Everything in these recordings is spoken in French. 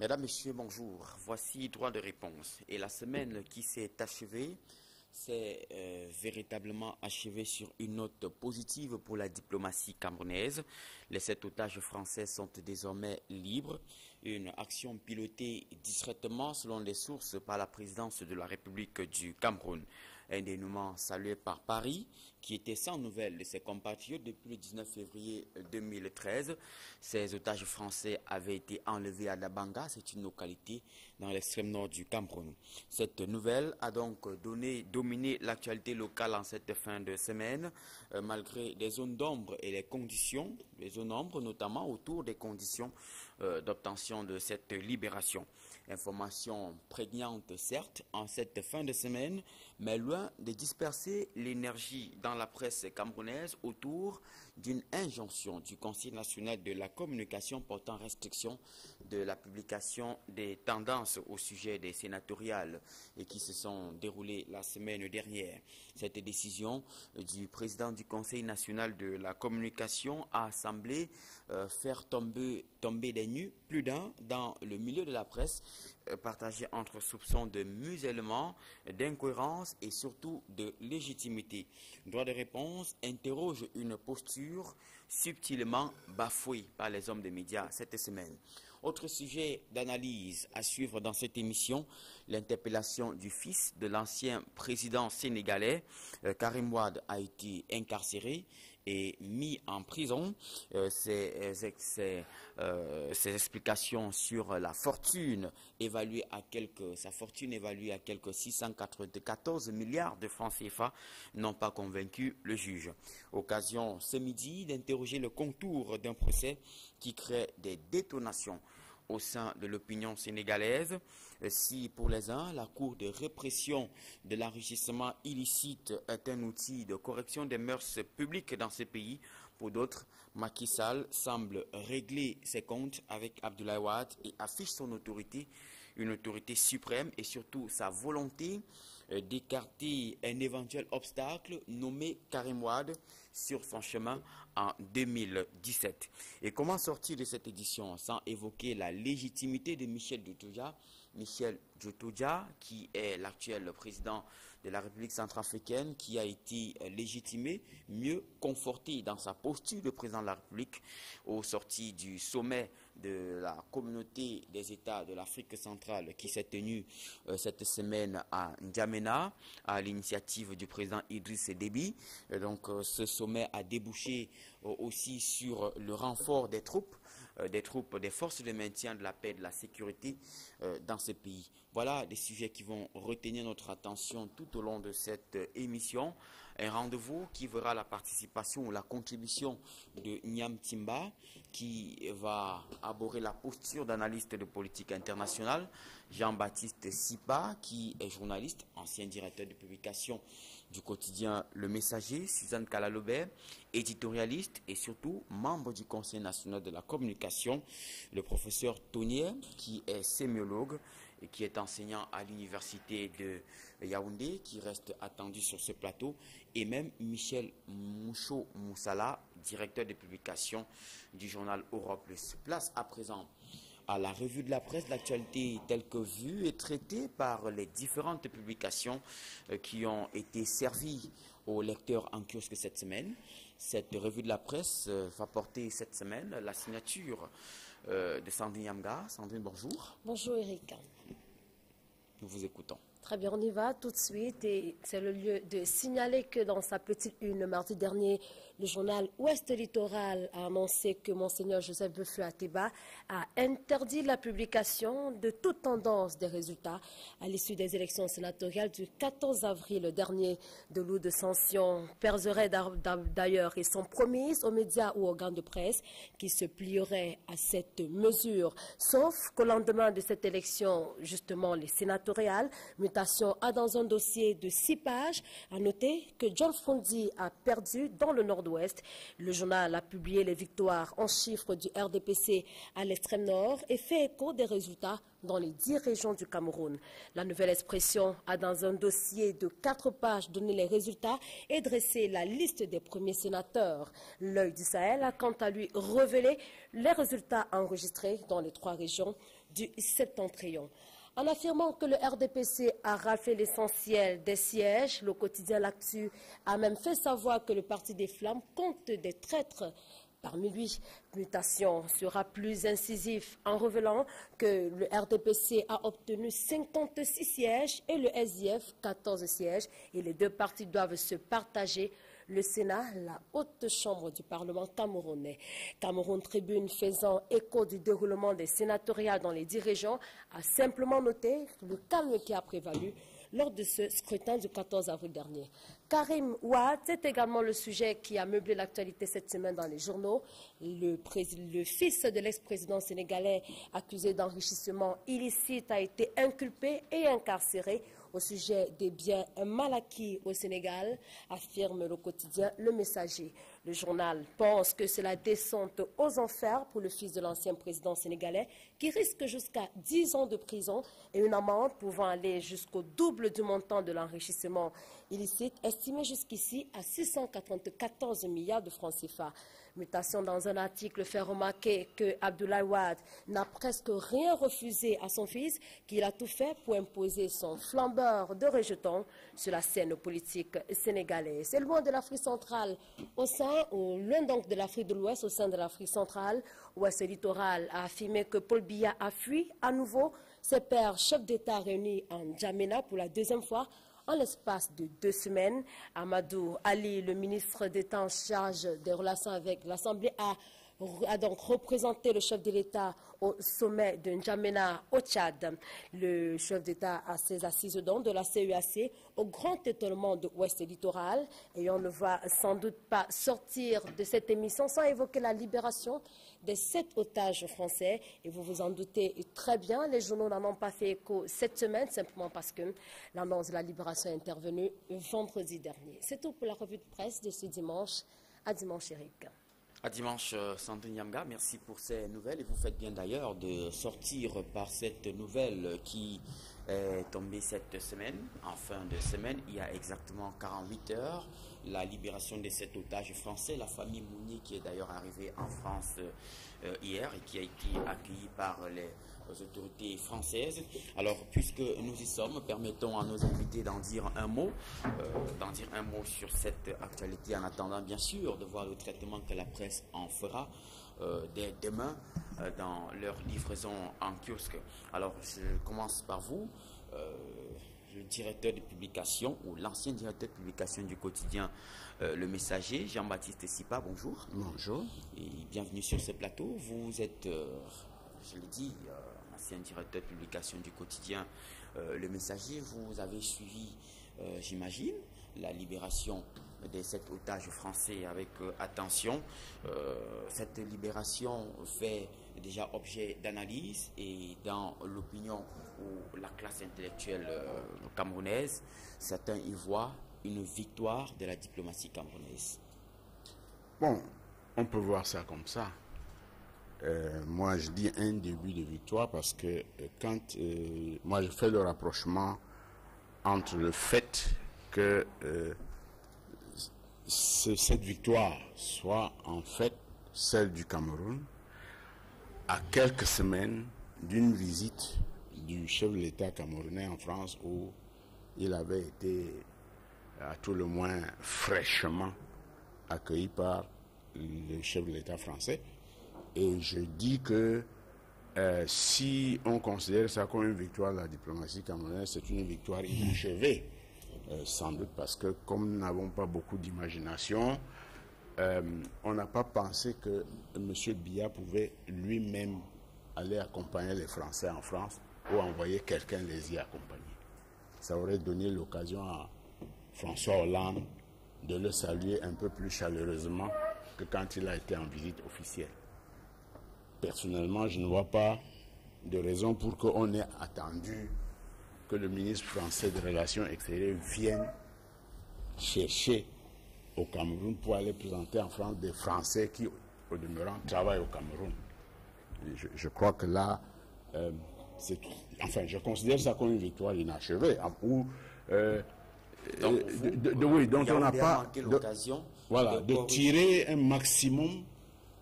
Mesdames, Messieurs, bonjour. Voici droit de réponse. Et la semaine qui s'est achevée s'est euh, véritablement achevée sur une note positive pour la diplomatie camerounaise. Les sept otages français sont désormais libres. Une action pilotée discrètement, selon les sources, par la présidence de la République du Cameroun. Un dénouement salué par Paris, qui était sans nouvelles de ses compatriotes depuis le 19 février 2013. Ces otages français avaient été enlevés à Dabanga, c'est une localité dans l'extrême nord du Cameroun. Cette nouvelle a donc dominé l'actualité locale en cette fin de semaine, euh, malgré des zones d'ombre et les conditions, les zones d'ombre notamment autour des conditions euh, d'obtention de cette libération. Information prégnante certes en cette fin de semaine, mais loin de disperser l'énergie dans la presse camerounaise autour d'une injonction du Conseil national de la communication portant restriction de la publication des tendances au sujet des sénatoriales et qui se sont déroulées la semaine dernière. Cette décision du président du Conseil national de la communication a semblé euh, faire tomber, tomber des nues plus d'un dans le milieu de la presse euh, partagé entre soupçons de musellement, d'incohérence et surtout de légitimité. Droit de réponse interroge une posture subtilement bafouée par les hommes des médias cette semaine. Autre sujet d'analyse à suivre dans cette émission, l'interpellation du fils de l'ancien président sénégalais. Euh, Karim Wad a été incarcéré et mis en prison. Euh, euh, ses, explications sur la fortune évaluée à quelques, sa fortune évaluée à quelques 694 milliards de francs CFA n'ont pas convaincu le juge. Occasion ce midi d'interroger le contour d'un procès qui crée des détonations au sein de l'opinion sénégalaise. Si pour les uns, la Cour de répression de l'enrichissement illicite est un outil de correction des mœurs publiques dans ce pays, pour d'autres, Macky Sall semble régler ses comptes avec Abdoulaye Wade et affiche son autorité, une autorité suprême et surtout sa volonté euh, d'écarter un éventuel obstacle nommé Karim Wade sur son chemin en 2017. Et comment sortir de cette édition sans évoquer la légitimité de Michel Djoutouja Michel Djoutouja, qui est l'actuel président de la République centrafricaine, qui a été légitimé, mieux conforté dans sa posture de président de la République au sorti du sommet de la communauté des États de l'Afrique centrale qui s'est tenu euh, cette semaine à N'Djamena à l'initiative du président Idriss Déby. donc euh, ce sommet a débouché euh, aussi sur le renfort des troupes, des troupes des forces de maintien de la paix et de la sécurité dans ce pays. Voilà des sujets qui vont retenir notre attention tout au long de cette émission. Un rendez-vous qui verra la participation ou la contribution de Niam Timba qui va aborder la posture d'analyste de politique internationale, Jean-Baptiste Sipa qui est journaliste, ancien directeur de publication du quotidien Le Messager, Suzanne Kalalobert, éditorialiste et surtout membre du Conseil national de la communication, le professeur Tonier qui est sémiologue et qui est enseignant à l'université de Yaoundé, qui reste attendu sur ce plateau, et même Michel Moucho Moussala, directeur de publication du journal Europe Plus. Place à présent à la revue de la presse, l'actualité telle que vue et traitée par les différentes publications euh, qui ont été servies aux lecteurs en kiosque cette semaine. Cette revue de la presse euh, va porter cette semaine la signature euh, de Sandrine Yamga. Sandrine, bonjour. Bonjour Eric. Nous vous écoutons. Très bien, on y va tout de suite et c'est le lieu de signaler que dans sa petite une mardi dernier, le journal Ouest Littoral a annoncé que Monseigneur Joseph Beuffeux Ateba a interdit la publication de toute tendance des résultats à l'issue des élections sénatoriales du 14 avril dernier. De lourdes de sanctions perceraient d'ailleurs et sont promises aux médias ou organes de presse qui se plieraient à cette mesure. Sauf qu'au lendemain de cette élection, justement les sénatoriales, mutation a dans un dossier de six pages, à noter que John Fondi a perdu dans le nord Le journal a publié les victoires en chiffres du RDPC à l'extrême nord et fait écho des résultats dans les dix régions du Cameroun. La nouvelle expression a dans un dossier de quatre pages donné les résultats et dressé la liste des premiers sénateurs. L'œil du Sahel a quant à lui révélé les résultats enregistrés dans les trois régions du septentrion. En affirmant que le RDPC a raflé l'essentiel des sièges, le quotidien L'Actu a même fait savoir que le Parti des Flammes compte des traîtres Parmi lui, mutation sera plus incisif en révélant que le RDPC a obtenu 56 sièges et le SIF 14 sièges. Et les deux partis doivent se partager le Sénat, la haute chambre du Parlement camerounais. Cameroun Tribune faisant écho du déroulement des sénatoriales dans les dix régions a simplement noté le calme qui a prévalu lors de ce scrutin du 14 avril dernier. Karim Ouad, c'est également le sujet qui a meublé l'actualité cette semaine dans les journaux. Le, le fils de l'ex-président sénégalais accusé d'enrichissement illicite a été inculpé et incarcéré au sujet des biens mal acquis au Sénégal, affirme le quotidien Le Messager. Le journal pense que c'est la descente aux enfers pour le fils de l'ancien président sénégalais qui risque jusqu'à 10 ans de prison et une amende pouvant aller jusqu'au double du montant de l'enrichissement illicite, estimé jusqu'ici à 694 milliards de francs CFA. Mutation dans un article fait remarquer que Abdoulaye Wade n'a presque rien refusé à son fils, qu'il a tout fait pour imposer son flambeur de rejetons sur la scène politique sénégalaise. C'est loin de l'Afrique centrale, au sein, ou loin donc de l'Afrique de l'Ouest, au sein de l'Afrique centrale, Ouest littoral a affirmé que Paul Biya a fui à nouveau ses pères chefs d'État réunis en Djamena pour la deuxième fois en l'espace de deux semaines, Amadou Ali, le ministre d'État en charge des relations avec l'Assemblée, a a donc représenté le chef de l'État au sommet de N'Djamena au Tchad. Le chef d'État a ses assises donc de la CEAC au grand étonnement de Ouest Littoral et on ne va sans doute pas sortir de cette émission sans évoquer la libération des sept otages français. Et vous vous en doutez très bien, les journaux n'en ont pas fait écho cette semaine, simplement parce que l'annonce de la libération est intervenue vendredi dernier. C'est tout pour la revue de presse de ce dimanche. À dimanche, Eric. À dimanche, euh, Sandrine Yamga, merci pour ces nouvelles. Et vous faites bien d'ailleurs de sortir par cette nouvelle qui est tombée cette semaine, en fin de semaine, il y a exactement 48 heures. La libération de cet otage français, la famille Mounier qui est d'ailleurs arrivée en France euh, hier et qui a été accueillie par les aux autorités françaises. Alors, puisque nous y sommes, permettons à nos invités d'en dire un mot, euh, d'en dire un mot sur cette actualité, en attendant bien sûr de voir le traitement que la presse en fera euh, dès demain euh, dans leur livraison en kiosque. Alors, je commence par vous. le directeur de publication ou l'ancien directeur de publication du quotidien Le Messager, Jean-Baptiste Sipa, bonjour. Bonjour. Et bienvenue sur ce plateau. Vous êtes, je l'ai dit, ancien directeur de publication du quotidien euh, Le Messager, vous avez suivi, euh, j'imagine, la libération des sept otages français avec euh, attention. cette libération fait déjà objet d'analyse et dans l'opinion ou la classe intellectuelle camerounaise, certains y voient une victoire de la diplomatie camerounaise. Bon, on peut voir ça comme ça. Euh, moi, je dis un début de victoire parce que euh, quand euh, moi je fais le rapprochement entre le fait que cette victoire soit en fait celle du Cameroun à quelques semaines d'une visite du chef de l'État camerounais en France où il avait été à tout le moins fraîchement accueilli par le chef de l'État français et je dis que euh, si on considère ça comme une victoire de la diplomatie camerounaise, c'est une victoire inachevée. Euh, sans doute parce que comme nous n'avons pas beaucoup d'imagination, euh, on n'a pas pensé que M. Biya pouvait lui-même aller accompagner les Français en France ou envoyer quelqu'un les y accompagner. Ça aurait donné l'occasion à François Hollande de le saluer un peu plus chaleureusement que quand il a été en visite officielle personnellement, je ne vois pas de raison pour qu'on ait attendu que le ministre français des Relations extérieures vienne chercher au Cameroun pour aller présenter en France des Français qui, au demeurant, travaillent au Cameroun. Je, crois que là, euh, enfin, je considère ça comme une victoire inachevée, où, euh, Donc, oui, dont on n'a pas l'occasion voilà, de, tirer un maximum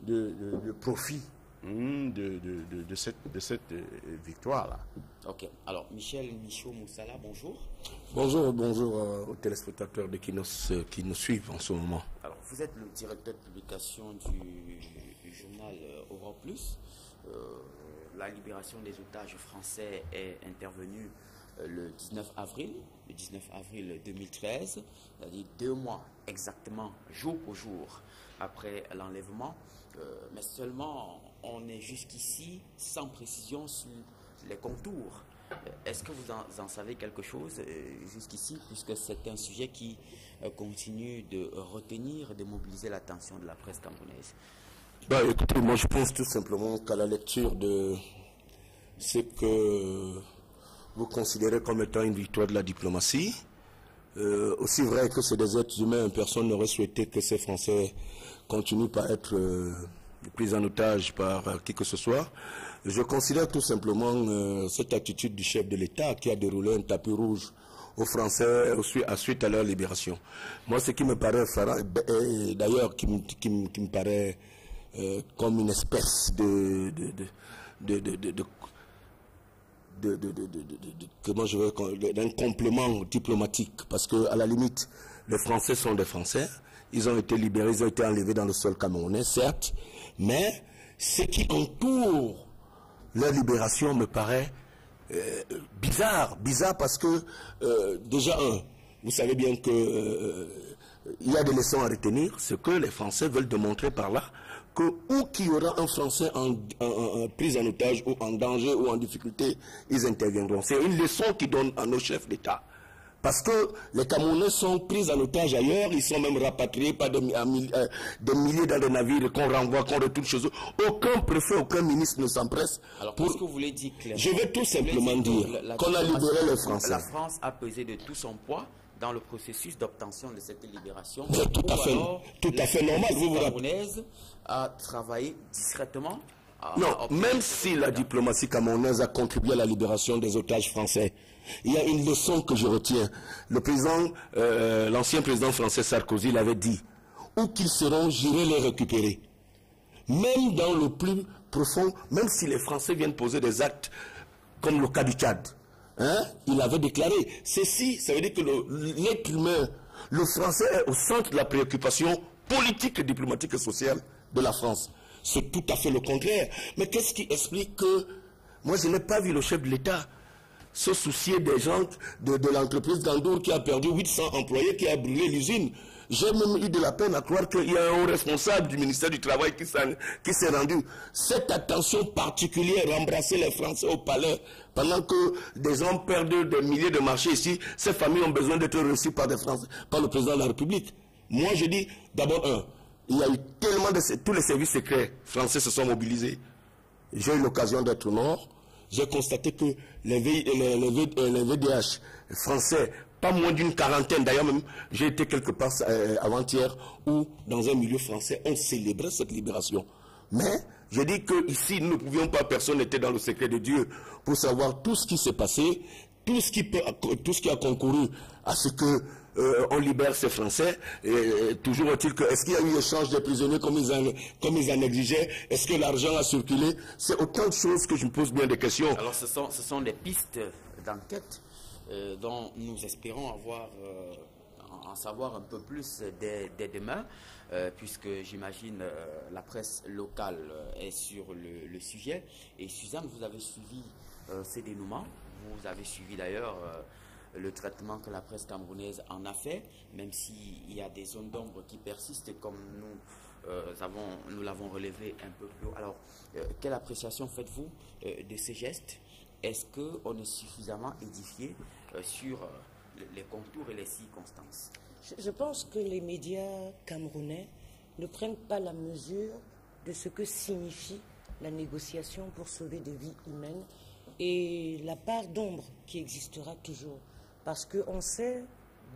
de, profit hein, de, de, cette, de cette euh, victoire-là. Ok. Alors, Michel Michaud Moussala, bonjour. Bonjour, bonjour euh, aux téléspectateurs de qui nous, euh, qui nous suivent en ce moment. Alors, vous êtes le directeur de publication du, journal Europe Plus. la libération des otages français est intervenue le 19 avril, le 19 avril 2013, c'est-à-dire deux mois exactement, jour pour jour, après l'enlèvement. mais seulement, on est jusqu'ici sans précision sur les contours. Euh, est-ce que vous en, savez quelque chose euh, jusqu'ici, puisque c'est un sujet qui euh, continue de retenir, de mobiliser l'attention de la presse camerounaise? Bah, Écoutez, moi je pense tout simplement qu'à la lecture de ce que vous considérez comme étant une victoire de la diplomatie, aussi vrai que c'est des êtres humains, personne n'aurait souhaité que ces Français continuent à être pris en otage par qui que ce soit. Je considère tout simplement euh, cette attitude du chef de l'État qui a déroulé un tapis rouge aux Français à suite à leur libération. Moi, ce qui me paraît, d'ailleurs, qui, me paraît euh, comme une espèce de, comment je veux d'un complément diplomatique, parce que à la limite, les Français sont des Français. Ils ont été libérés, ils ont été enlevés dans le sol camerounais, certes, mais ce qui entoure leur libération me paraît euh, bizarre. Bizarre parce que, euh, déjà, un, vous savez bien que euh, il y a des leçons à retenir. Ce que les Français veulent démontrer par là, que où qu'il y aura un Français en, en, prise en otage ou en danger ou en difficulté, ils interviendront. C'est une leçon qu'ils donnent à nos chefs d'État. Parce que les Camerounais sont pris en otage ailleurs, ils sont même rapatriés par des, euh, milliers dans des navires qu'on renvoie, qu'on retourne chez eux. Aucun préfet, aucun ministre ne s'empresse. Alors, pour... ce que vous voulez dire clairement? Je vais tout simplement dire qu'on a libéré les Français. La France a pesé de tout son poids dans le processus d'obtention de cette libération. C'est tout, à fait, tout à fait normal. Vous vous a travaillé discrètement non, même si la diplomatie camerounaise a contribué à la libération des otages français, il y a une leçon que je retiens. Le président, euh, l'ancien président français Sarkozy l'avait dit. Où qu'ils seront, j'irai les récupérer. Même dans le plus profond, même si les Français viennent poser des actes comme le cas du Tchad, il avait déclaré, ceci, ça veut dire que l'être humain, le Français est au centre de la préoccupation politique, diplomatique et sociale de la France. C'est tout à fait le contraire. Mais qu'est-ce qui explique que moi je n'ai pas vu le chef de l'État se soucier des gens de, l'entreprise Gandour qui a perdu 800 employés, qui a brûlé l'usine. J'ai même eu de la peine à croire qu'il y a un responsable du ministère du Travail qui s'est rendu. Cette attention particulière, embrasser les Français au palais, pendant que des hommes perdent des milliers de marchés ici, ces familles ont besoin d'être reçues par, des Français, par le président de la République. Moi, je dis, d'abord, un, il y a eu tellement de... Tous les services secrets français se sont mobilisés. J'ai eu l'occasion d'être au nord j'ai constaté que les, VDH euh, français, pas moins d'une quarantaine, d'ailleurs même, j'ai été quelque part euh, avant-hier où, dans un milieu français, on célébrait cette libération. Mais, je dis qu'ici, nous ne pouvions pas, personne n'était dans le secret de Dieu pour savoir tout ce qui s'est passé, tout ce qui, peut, tout ce qui a concouru à ce que euh, on libère ces Français. Et, toujours est-il que, est-ce qu'il y a eu échange des prisonniers comme ils en, exigeaient? Est-ce que l'argent a circulé? C'est autant de choses que je me pose bien des questions. Alors ce sont, ce sont des pistes d'enquête euh, dont nous espérons avoir, euh, en savoir un peu plus dès, demain. puisque j'imagine la presse locale est sur le, sujet. Et Suzanne, vous avez suivi ces dénouements. Vous avez suivi d'ailleurs le traitement que la presse camerounaise en a fait, même s'il y a des zones d'ombre qui persistent comme nous, euh, avons, l'avons relevé un peu plus haut. Alors, euh, quelle appréciation faites-vous euh, de ces gestes? Est-ce qu'on est suffisamment édifié sur les contours et les circonstances? Je pense que les médias camerounais ne prennent pas la mesure de ce que signifie la négociation pour sauver des vies humaines et la part d'ombre qui existera toujours. Parce qu'on sait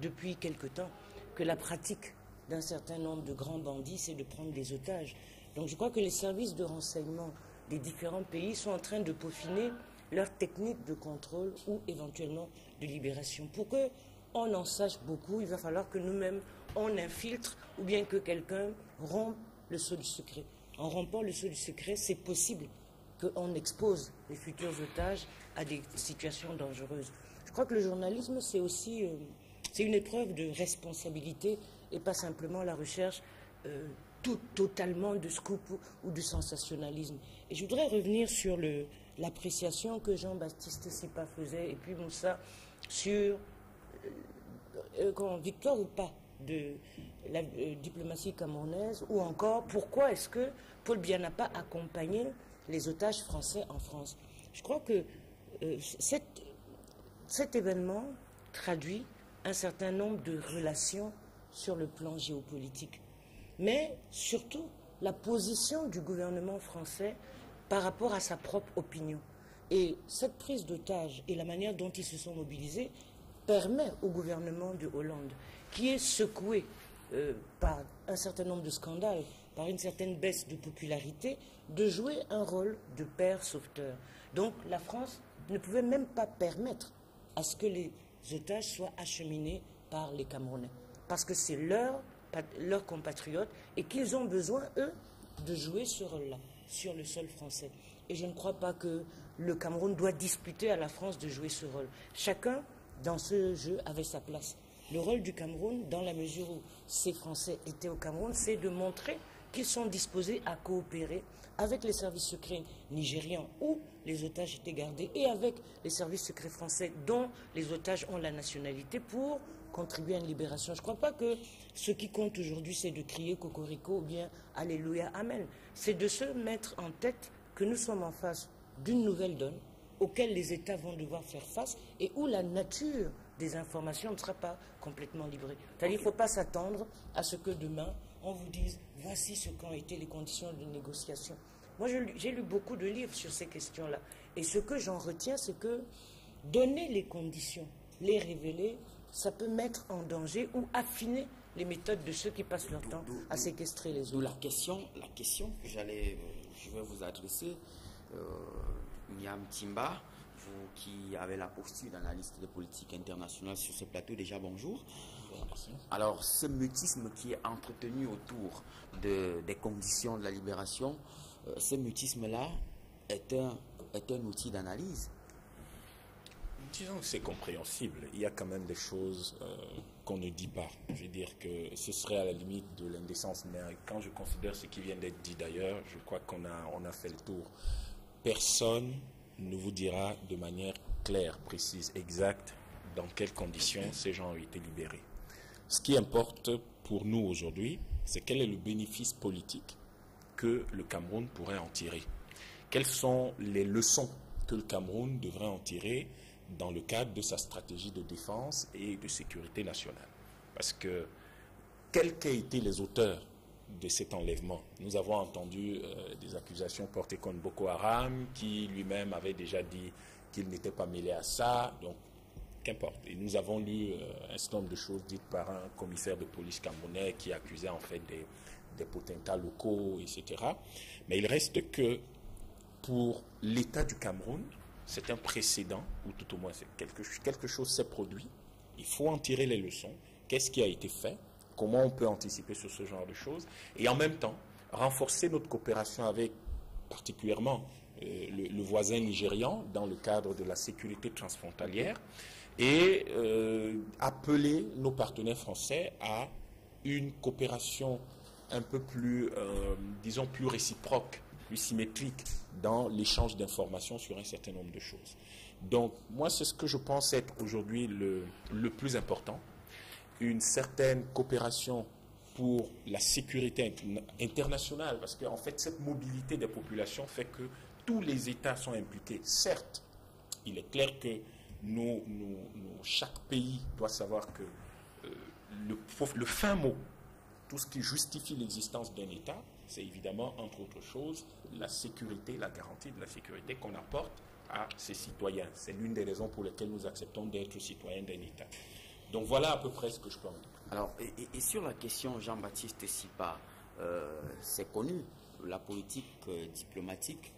depuis quelque temps que la pratique d'un certain nombre de grands bandits, c'est de prendre des otages. Donc je crois que les services de renseignement des différents pays sont en train de peaufiner leurs techniques de contrôle ou éventuellement de libération. Pour qu'on en sache beaucoup, il va falloir que nous-mêmes, on infiltre ou bien que quelqu'un rompe le saut du secret. En rompant le saut du secret, c'est possible qu'on expose les futurs otages à des situations dangereuses. Je crois que le journalisme, c'est aussi euh, une épreuve de responsabilité et pas simplement la recherche euh, tout, totalement de scoop ou, de sensationnalisme. Et je voudrais revenir sur l'appréciation que Jean-Baptiste Sipa faisait et puis Moussa sur euh, euh victoire ou pas de la diplomatie camerounaise ou encore pourquoi est-ce que Paul Biya n'a pas accompagné les otages français en France. Je crois que euh, cet événement traduit un certain nombre de relations sur le plan géopolitique mais surtout la position du gouvernement français par rapport à sa propre opinion. Et cette prise d'otage et la manière dont ils se sont mobilisés permet au gouvernement de Hollande, qui est secoué euh, par un certain nombre de scandales, par une certaine baisse de popularité, de jouer un rôle de père sauveteur. Donc la France ne pouvait même pas permettre à ce que les otages soient acheminés par les Camerounais, parce que c'est leur leurs compatriotes et qu'ils ont besoin, eux, de jouer ce rôle-là sur le sol français. Et je ne crois pas que le Cameroun doit disputer à la France de jouer ce rôle. Chacun, dans ce jeu, avait sa place. Le rôle du Cameroun, dans la mesure où ces Français étaient au Cameroun, c'est de montrer qu'ils sont disposés à coopérer avec les services secrets nigérians où les otages étaient gardés et avec les services secrets français dont les otages ont la nationalité pour contribuer à une libération. Je ne crois pas que ce qui compte aujourd'hui, c'est de crier Cocorico ou bien Alléluia, Amen. C'est de se mettre en tête que nous sommes en face d'une nouvelle donne auquel les États vont devoir faire face et où la nature des informations ne sera pas complètement livrée. Il ne faut pas s'attendre à ce que demain, on vous dise voici ce qu'ont été les conditions de négociation. Moi, j'ai lu beaucoup de livres sur ces questions-là. Et ce que j'en retiens, c'est que donner les conditions, les révéler, ça peut mettre en danger ou affiner les méthodes de ceux qui passent leur temps à séquestrer les autres. la question, la question que j'allais, euh, je vais vous adresser, euh, Timba, vous qui avez la posture d'analyste de politique internationale sur ce plateau, déjà bonjour. Alors, ce mutisme qui est entretenu autour de, des conditions de la libération, euh, ce mutisme-là est un, est un outil d'analyse Disons que c'est compréhensible. Il y a quand même des choses euh, qu'on ne dit pas. Je veux dire que ce serait à la limite de l'indécence. Mais quand je considère ce qui vient d'être dit d'ailleurs, je crois qu'on a, on a fait le tour. Personne ne vous dira de manière claire, précise, exacte dans quelles conditions ces gens ont été libérés. Ce qui importe pour nous aujourd'hui, c'est quel est le bénéfice politique que le Cameroun pourrait en tirer. Quelles sont les leçons que le Cameroun devrait en tirer dans le cadre de sa stratégie de défense et de sécurité nationale? Parce que, quels qu'aient été les auteurs de cet enlèvement, nous avons entendu euh, des accusations portées contre Boko Haram, qui lui-même avait déjà dit qu'il n'était pas mêlé à ça, donc qu'importe. Et nous avons lu euh, un certain nombre de choses dites par un commissaire de police camerounais qui accusait en fait des, potentats locaux, etc. Mais il reste que pour l'État du Cameroun, c'est un précédent, ou tout au moins quelque, quelque chose s'est produit. Il faut en tirer les leçons. Qu'est-ce qui a été fait? Comment on peut anticiper sur ce genre de choses? Et en même temps, renforcer notre coopération avec particulièrement euh, le, voisin nigérian dans le cadre de la sécurité transfrontalière et euh, appeler nos partenaires français à une coopération un peu plus, euh, disons, plus réciproque plus symétrique dans l'échange d'informations sur un certain nombre de choses. Donc, moi, c'est ce que je pense être aujourd'hui le, le plus important. Une certaine coopération pour la sécurité internationale, parce qu'en fait, cette mobilité des populations fait que tous les États sont impliqués. Certes, il est clair que nous, nous, chaque pays doit savoir que euh, le, fin mot, tout ce qui justifie l'existence d'un État, c'est évidemment, entre autres choses, la sécurité, la garantie de la sécurité qu'on apporte à ses citoyens. C'est l'une des raisons pour lesquelles nous acceptons d'être citoyens d'un État. Donc voilà à peu près ce que je peux en dire. Alors, et, sur la question Jean-Baptiste Sipa, euh, c'est connu, la politique euh, diplomatique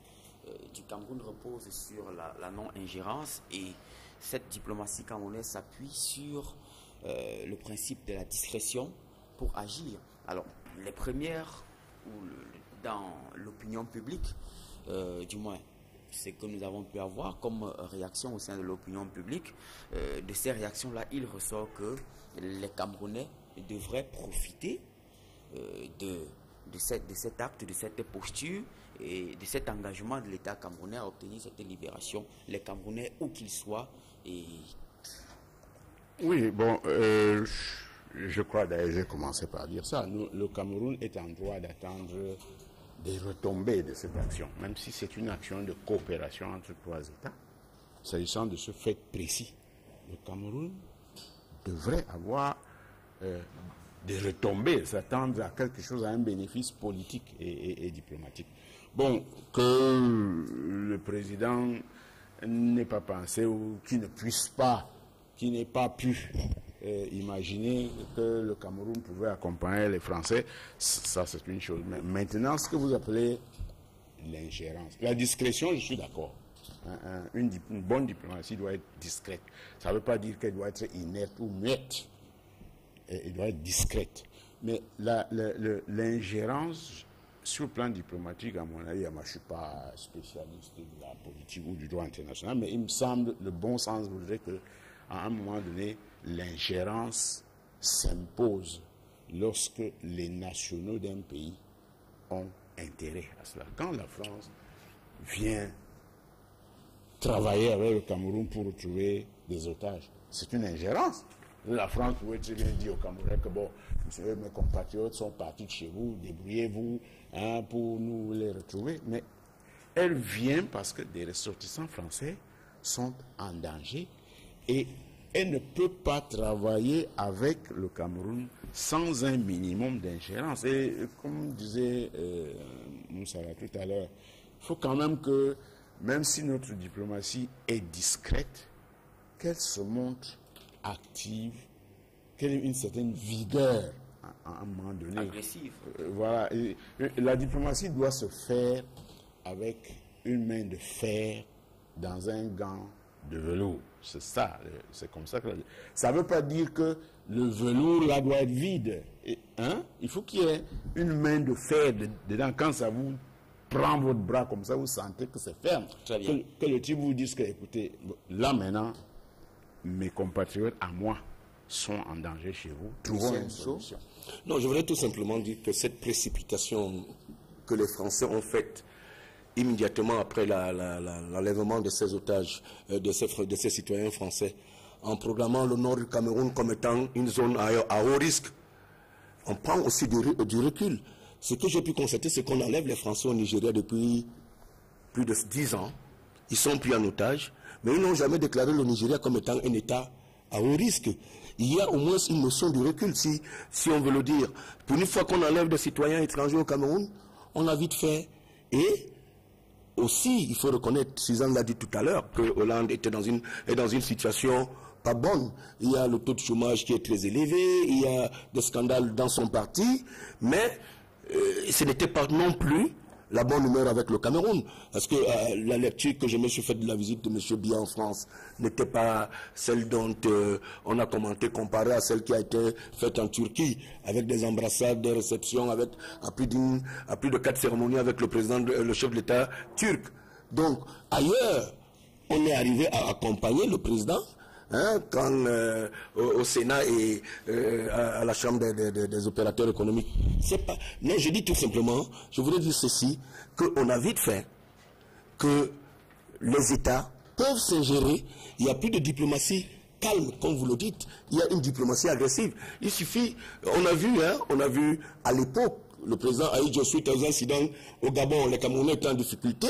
du Cameroun repose sur la, non-ingérence et cette diplomatie camerounaise s'appuie sur le principe de la discrétion pour agir. Alors, les premières, ou dans l'opinion publique, du moins ce que nous avons pu avoir comme réaction au sein de l'opinion publique, de ces réactions-là, il ressort que les Camerounais devraient profiter euh, de, de, cette, de cet acte, de cette posture et de cet engagement de l'État camerounais à obtenir cette libération, les Camerounais, où qu'ils soient. Oui, bon, euh, je crois d'ailleurs, j'ai commencé par dire ça. le Cameroun est en droit d'attendre des retombées de cette action, même si c'est une action de coopération entre trois États. S'agissant de ce fait précis, le Cameroun devrait avoir euh, des retombées, s'attendre à quelque chose, à un bénéfice politique et, diplomatique. Bon, que le président n'ait pas pensé ou qu'il ne puisse pas, qu'il n'ait pas pu euh, imaginer que le Cameroun pouvait accompagner les Français, ça c'est une chose. Maintenant, ce que vous appelez l'ingérence, la discrétion, je suis d'accord. une, bonne diplomatie doit être discrète. Ça ne veut pas dire qu'elle doit être inerte ou muette elle doit être discrète. Mais l'ingérence sur le plan diplomatique, à mon avis, je ne suis pas spécialiste de la politique ou du droit international, mais il me semble, le bon sens voudrait qu'à un moment donné, l'ingérence s'impose lorsque les nationaux d'un pays ont intérêt à cela. Quand la France vient travailler avec le Cameroun pour retrouver des otages, c'est une ingérence. La France pouvait très bien dire au Cameroun que bon, mes compatriotes sont partis de chez vous, débrouillez-vous hein, pour nous les retrouver. Mais elle vient parce que des ressortissants français sont en danger et elle ne peut pas travailler avec le Cameroun sans un minimum d'ingérence. Et comme disait euh, Moussa tout à l'heure, il faut quand même que, même si notre diplomatie est discrète, qu'elle se montre active, qu'elle une certaine vigueur à, un moment donné. Agressive. Euh, voilà. la diplomatie doit se faire avec une main de fer dans un gant de velours. C'est ça, c'est comme ça que... Ça ne veut pas dire que le velours là doit être vide. hein? Il faut qu'il y ait une main de fer dedans. Quand ça vous prend votre bras comme ça, vous sentez que c'est ferme. Que, que, le type vous dise que, écoutez, là maintenant, mes compatriotes à moi sont en danger chez vous. Trouvons une solution. Non, je voudrais tout simplement dire que cette précipitation que les Français ont faite immédiatement après l'enlèvement de ces otages, euh, de, ces, citoyens français, en programmant le nord du Cameroun comme étant une zone à, haut risque, on prend aussi du, du recul. Ce que j'ai pu constater, c'est qu'on enlève les Français au Nigeria depuis plus de dix ans. Ils sont pris en otage mais ils n'ont jamais déclaré le Nigeria comme étant un État à haut risque. Il y a au moins une notion de recul, si, si on veut le dire. Une fois qu'on enlève des citoyens étrangers au Cameroun, on a vite fait. Et aussi, il faut reconnaître, Suzanne l'a dit tout à l'heure, que Hollande était dans une, est dans une situation pas bonne. Il y a le taux de chômage qui est très élevé, il y a des scandales dans son parti, mais euh, ce n'était pas non plus la bonne humeur avec le Cameroun. Parce que euh, la lecture que je me suis faite de la visite de M. Biya en France n'était pas celle dont euh, on a commenté comparée à celle qui a été faite en Turquie, avec des embrassades, des réceptions, avec, à, plus à plus de quatre cérémonies avec le président, le chef de l'État turc. Donc, ailleurs, on est arrivé à accompagner le président Hein, quand euh, au, Sénat et euh, à, la Chambre des, opérateurs économiques. Pas... Non, je dis tout simplement, je voudrais dire ceci, qu'on a vite fait que les États peuvent s'ingérer. Il n'y a plus de diplomatie calme, comme vous le dites. Il y a une diplomatie agressive. Il suffit, on a vu, hein, on a vu à l'époque, le président Aïdjo, suite aux incidents au Gabon, les Camerounais étaient en difficulté.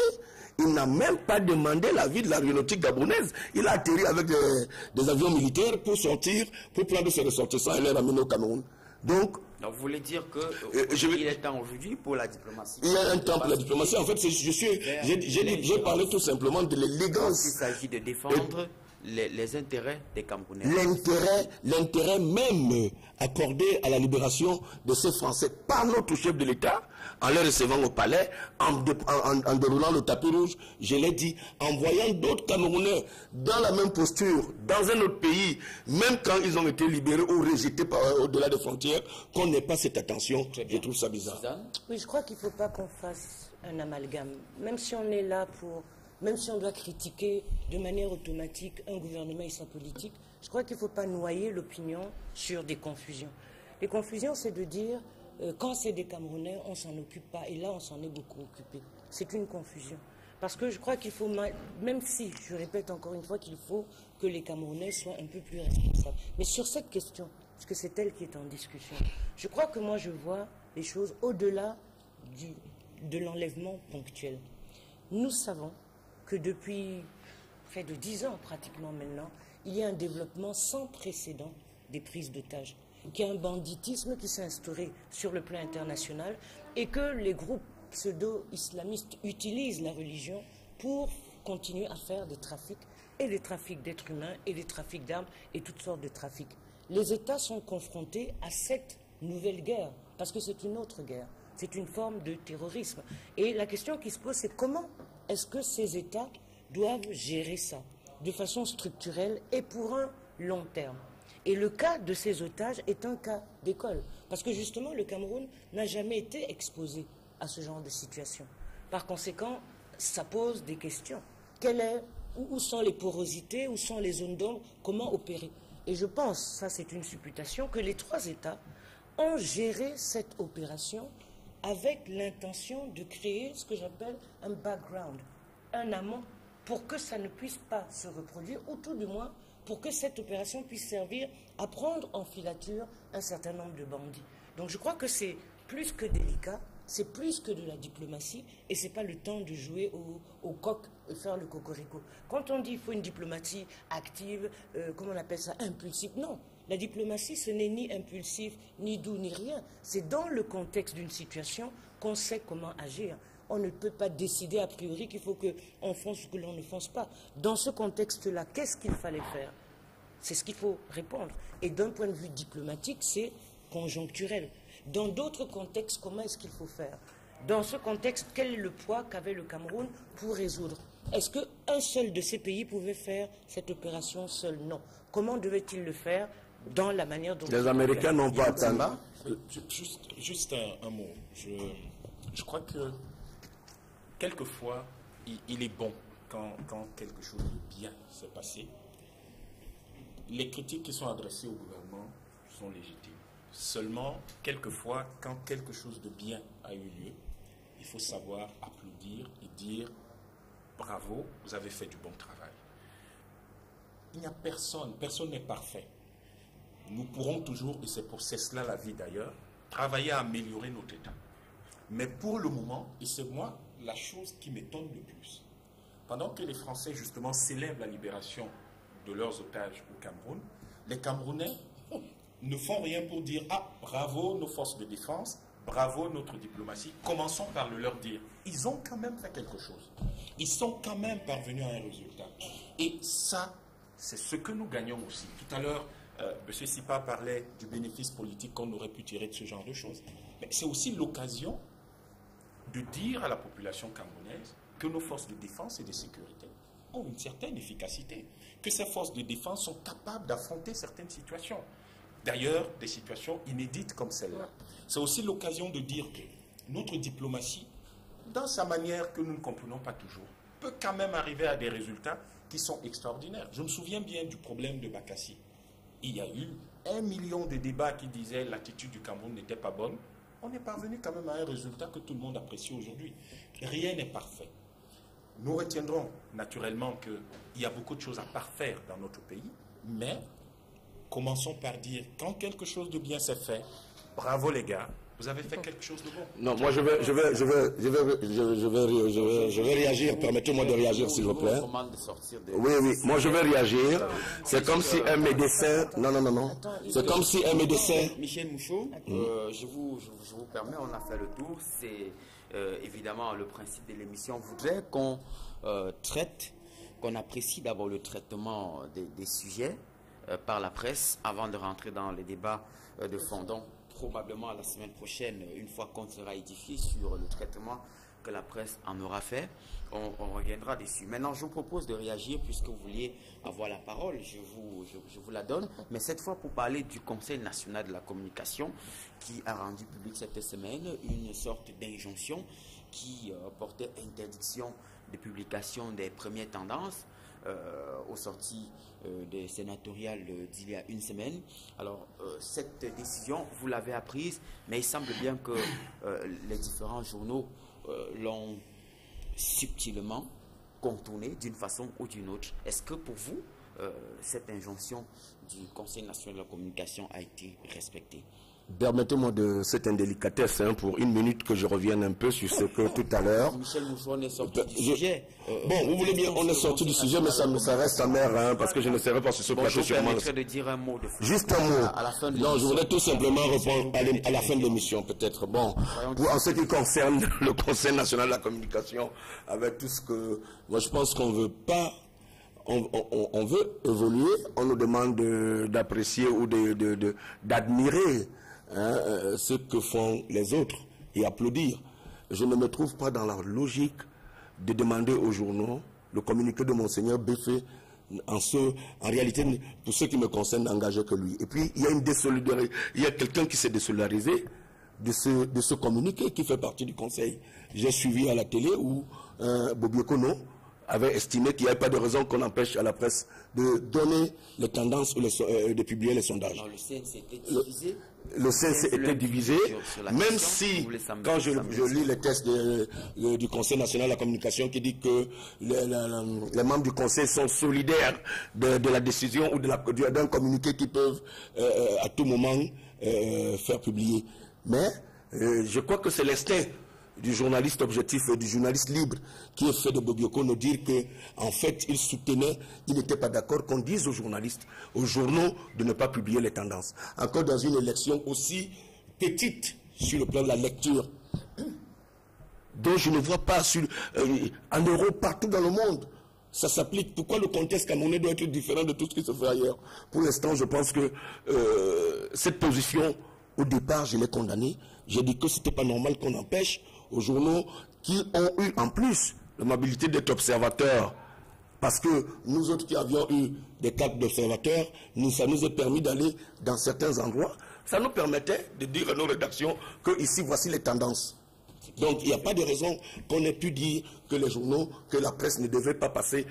Il n'a même pas demandé l'avis de l'aéronautique gabonaise. Il a atterri avec des, avions militaires pour sortir, pour prendre ses ressortissants et les ramener au Cameroun. Donc, donc, vous voulez dire que euh, il est temps aujourd'hui pour la diplomatie Il y a un temps pour la diplomatie. En fait, je suis, j'ai parlé tout simplement de l'élégance. Il s'agit de défendre les, intérêts des Camerounais. L'intérêt, l'intérêt même accordé à la libération de ces Français par notre chef de l'État, en les recevant au palais, en, en, déroulant le tapis rouge, je l'ai dit, en voyant d'autres Camerounais dans la même posture, dans un autre pays, même quand ils ont été libérés ou rejetés euh, au-delà des frontières, qu'on n'ait pas cette attention, je trouve ça bizarre. Oui, je crois qu'il ne faut pas qu'on fasse un amalgame, même si on est là pour même si on doit critiquer de manière automatique un gouvernement et sa politique, je crois qu'il ne faut pas noyer l'opinion sur des confusions. Les confusions, c'est de dire, euh, quand c'est des Camerounais, on ne s'en occupe pas, et là, on s'en est beaucoup occupé. C'est une confusion. Parce que je crois qu'il faut, même si, je répète encore une fois, qu'il faut que les Camerounais soient un peu plus responsables. Mais sur cette question, parce que c'est elle qui est en discussion, je crois que moi, je vois les choses au-delà de l'enlèvement ponctuel. Nous savons que depuis près de dix ans pratiquement maintenant, il y a un développement sans précédent des prises d'otages, qu'il y a un banditisme qui s'est instauré sur le plan international et que les groupes pseudo-islamistes utilisent la religion pour continuer à faire des trafics, et des trafics d'êtres humains, et des trafics d'armes, et toutes sortes de trafics. Les États sont confrontés à cette nouvelle guerre, parce que c'est une autre guerre, c'est une forme de terrorisme. Et la question qui se pose, c'est comment est-ce que ces États doivent gérer ça de façon structurelle et pour un long terme? Et le cas de ces otages est un cas d'école, parce que justement le Cameroun n'a jamais été exposé à ce genre de situation. Par conséquent, ça pose des questions. où sont les porosités, où sont les zones d'ombre, comment opérer? Et je pense, ça c'est une supputation, que les trois États ont géré cette opération avec l'intention de créer ce que j'appelle un background, un amont, pour que ça ne puisse pas se reproduire, ou tout du moins pour que cette opération puisse servir à prendre en filature un certain nombre de bandits. Donc je crois que c'est plus que délicat, c'est plus que de la diplomatie, et ce n'est pas le temps de jouer au, coq et faire le cocorico. Quand on dit qu'il faut une diplomatie active, euh, comment on appelle ça, impulsive, non. La diplomatie, ce n'est ni impulsif, ni doux, ni rien. C'est dans le contexte d'une situation qu'on sait comment agir. On ne peut pas décider a priori qu'il faut qu'on fonce ou que l'on ne fonce pas. Dans ce contexte-là, qu'est-ce qu'il fallait faire? C'est ce qu'il faut répondre. Et d'un point de vue diplomatique, c'est conjoncturel. Dans d'autres contextes, comment est-ce qu'il faut faire? Dans ce contexte, quel est le poids qu'avait le Cameroun pour résoudre? Est-ce qu'un seul de ces pays pouvait faire cette opération seul? Non. Comment devait-il le faire? Dans la manière dont... Les Américains n'ont pas attendu. Juste, juste un, mot. Je, je, crois que quelquefois, il, est bon quand, quand, quelque chose de bien s'est passé. Les critiques qui sont adressées au gouvernement sont légitimes. Seulement, quelquefois, quand quelque chose de bien a eu lieu, il faut savoir applaudir et dire bravo, vous avez fait du bon travail. Il n'y a personne, personne n'est parfait nous pourrons toujours, et c'est pour cela la vie d'ailleurs, travailler à améliorer notre État. Mais pour le moment, et c'est moi la chose qui m'étonne le plus, pendant que les Français justement célèbrent la libération de leurs otages au Cameroun, les Camerounais ne font rien pour dire Ah, bravo nos forces de défense, bravo notre diplomatie. Commençons par le leur dire. Ils ont quand même fait quelque chose. Ils sont quand même parvenus à un résultat. Et ça, c'est ce que nous gagnons aussi. Tout à l'heure, euh, M. Sipa parlait du bénéfice politique qu'on aurait pu tirer de ce genre de choses. Mais c'est aussi l'occasion de dire à la population camerounaise que nos forces de défense et de sécurité ont une certaine efficacité, que ces forces de défense sont capables d'affronter certaines situations. D'ailleurs, des situations inédites comme celle-là. C'est aussi l'occasion de dire que notre diplomatie, dans sa manière que nous ne comprenons pas toujours, peut quand même arriver à des résultats qui sont extraordinaires. Je me souviens bien du problème de Bakassi il y a eu un million de débats qui disaient l'attitude du Cameroun n'était pas bonne. On est parvenu quand même à un résultat que tout le monde apprécie aujourd'hui. Rien n'est parfait. Nous retiendrons naturellement qu'il y a beaucoup de choses à parfaire dans notre pays, mais commençons par dire quand quelque chose de bien s'est fait, bravo les gars, vous avez fait quelque chose de bon. Non, moi je vais, je vais, je vais, je vais, je vais, je vais, réagir. Permettez-moi de réagir, s'il vous plaît. Oui, oui. Moi je vais réagir. C'est comme si un médecin. Non, non, non, non. C'est comme si un médecin. Michel Mouchot, euh, je vous, je vous permets, on a fait le tour. C'est euh, évidemment le principe de l'émission voudrait qu'on euh, traite qu'on apprécie d'abord le traitement des, des sujets euh, par la presse avant de rentrer dans les débats euh, de fond. Probablement la semaine prochaine, une fois qu'on sera édifié sur le traitement que la presse en aura fait, on, reviendra dessus. Maintenant, je vous propose de réagir puisque vous vouliez avoir la parole. Je vous, je, vous la donne. Mais cette fois, pour parler du Conseil national de la communication qui a rendu public cette semaine une sorte d'injonction qui euh, portait interdiction de publication des premières tendances euh, aux sorties des sénatoriales euh, d'il y a une semaine. Alors, euh, cette décision, vous l'avez apprise, mais il semble bien que euh, les différents journaux euh, l'ont subtilement contourné d'une façon ou d'une autre. Est-ce que pour vous, euh, cette injonction du Conseil national de la communication a été respectée? Permettez-moi de cette indélicatesse hein, pour une minute que je revienne un peu sur ce que tout à l'heure. Michel Mouchon est sorti du Je- sujet. Euh, Bon, vous voulez bien, on est sorti du sujet, mais ça, ça reste amer, hein, parce que je ne serai pas sur ce Bon, je plateau sûrement. permettrai de dire un mot de français Juste un mot. à, la fin de non, je voudrais tout simplement répondre à, la fin de l'émission, peut-être. Bon, en ce qui concerne le Conseil national de la communication, avec tout ce que. Moi, je pense qu'on ne veut pas. On, on- on veut évoluer, on nous demande de- d'apprécier ou de- de- de- d'admirer hein, euh, ce que font les autres et applaudir. Je ne me trouve pas dans la logique de demander aux journaux le communiqué de Monseigneur Beffé en, ce, en réalité, pour ce qui me concerne, n'engager que lui. Et puis, il y a une désolidarité, il y a quelqu'un qui s'est désolidarisé de ce, de ce communiqué qui fait partie du Conseil. J'ai suivi à la télé où euh, Bobio Kono avait estimé qu'il n'y avait pas de raison qu'on empêche à la presse de donner les tendances ou les euh, de publier les sondages. Non, le CNC était. Le CNC Le- était divisé, même si, quand je, lis les de- de- du Conseil national de la communication qui dit que les, les- les membres du Conseil sont solidaires de, de la décision ou d'un communiqué qu'ils peuvent euh, euh, à tout moment euh, faire publier. Mais euh, je crois que c'est l'instinct du journaliste objectif et du journaliste libre qui est fait de Bobioko nous dire que en fait il soutenait, il n'était pas d'accord qu'on dise aux journalistes, aux journaux de ne pas publier les tendances. Encore dans une élection aussi petite sur le plan de la lecture, dont je ne vois pas sur, euh, en Europe partout dans le monde. Ça s'applique. Pourquoi le contexte camerounais doit être différent de tout ce qui se fait ailleurs? Pour l'instant, je pense que euh, cette position, au départ, je l'ai condamnée. J'ai dit que ce n'était pas normal qu'on empêche aux journaux qui ont eu en plus l'amabilité d'être observateurs parce que nous autres qui avions eu des cartes d'observateurs, ça nous a permis d'aller dans certains endroits. Ça nous permettait de dire à nos rédactions que ici, voici les tendances. Donc, il n'y a pas de raison qu'on ait pu dire que les journaux, que la presse ne devait pas passer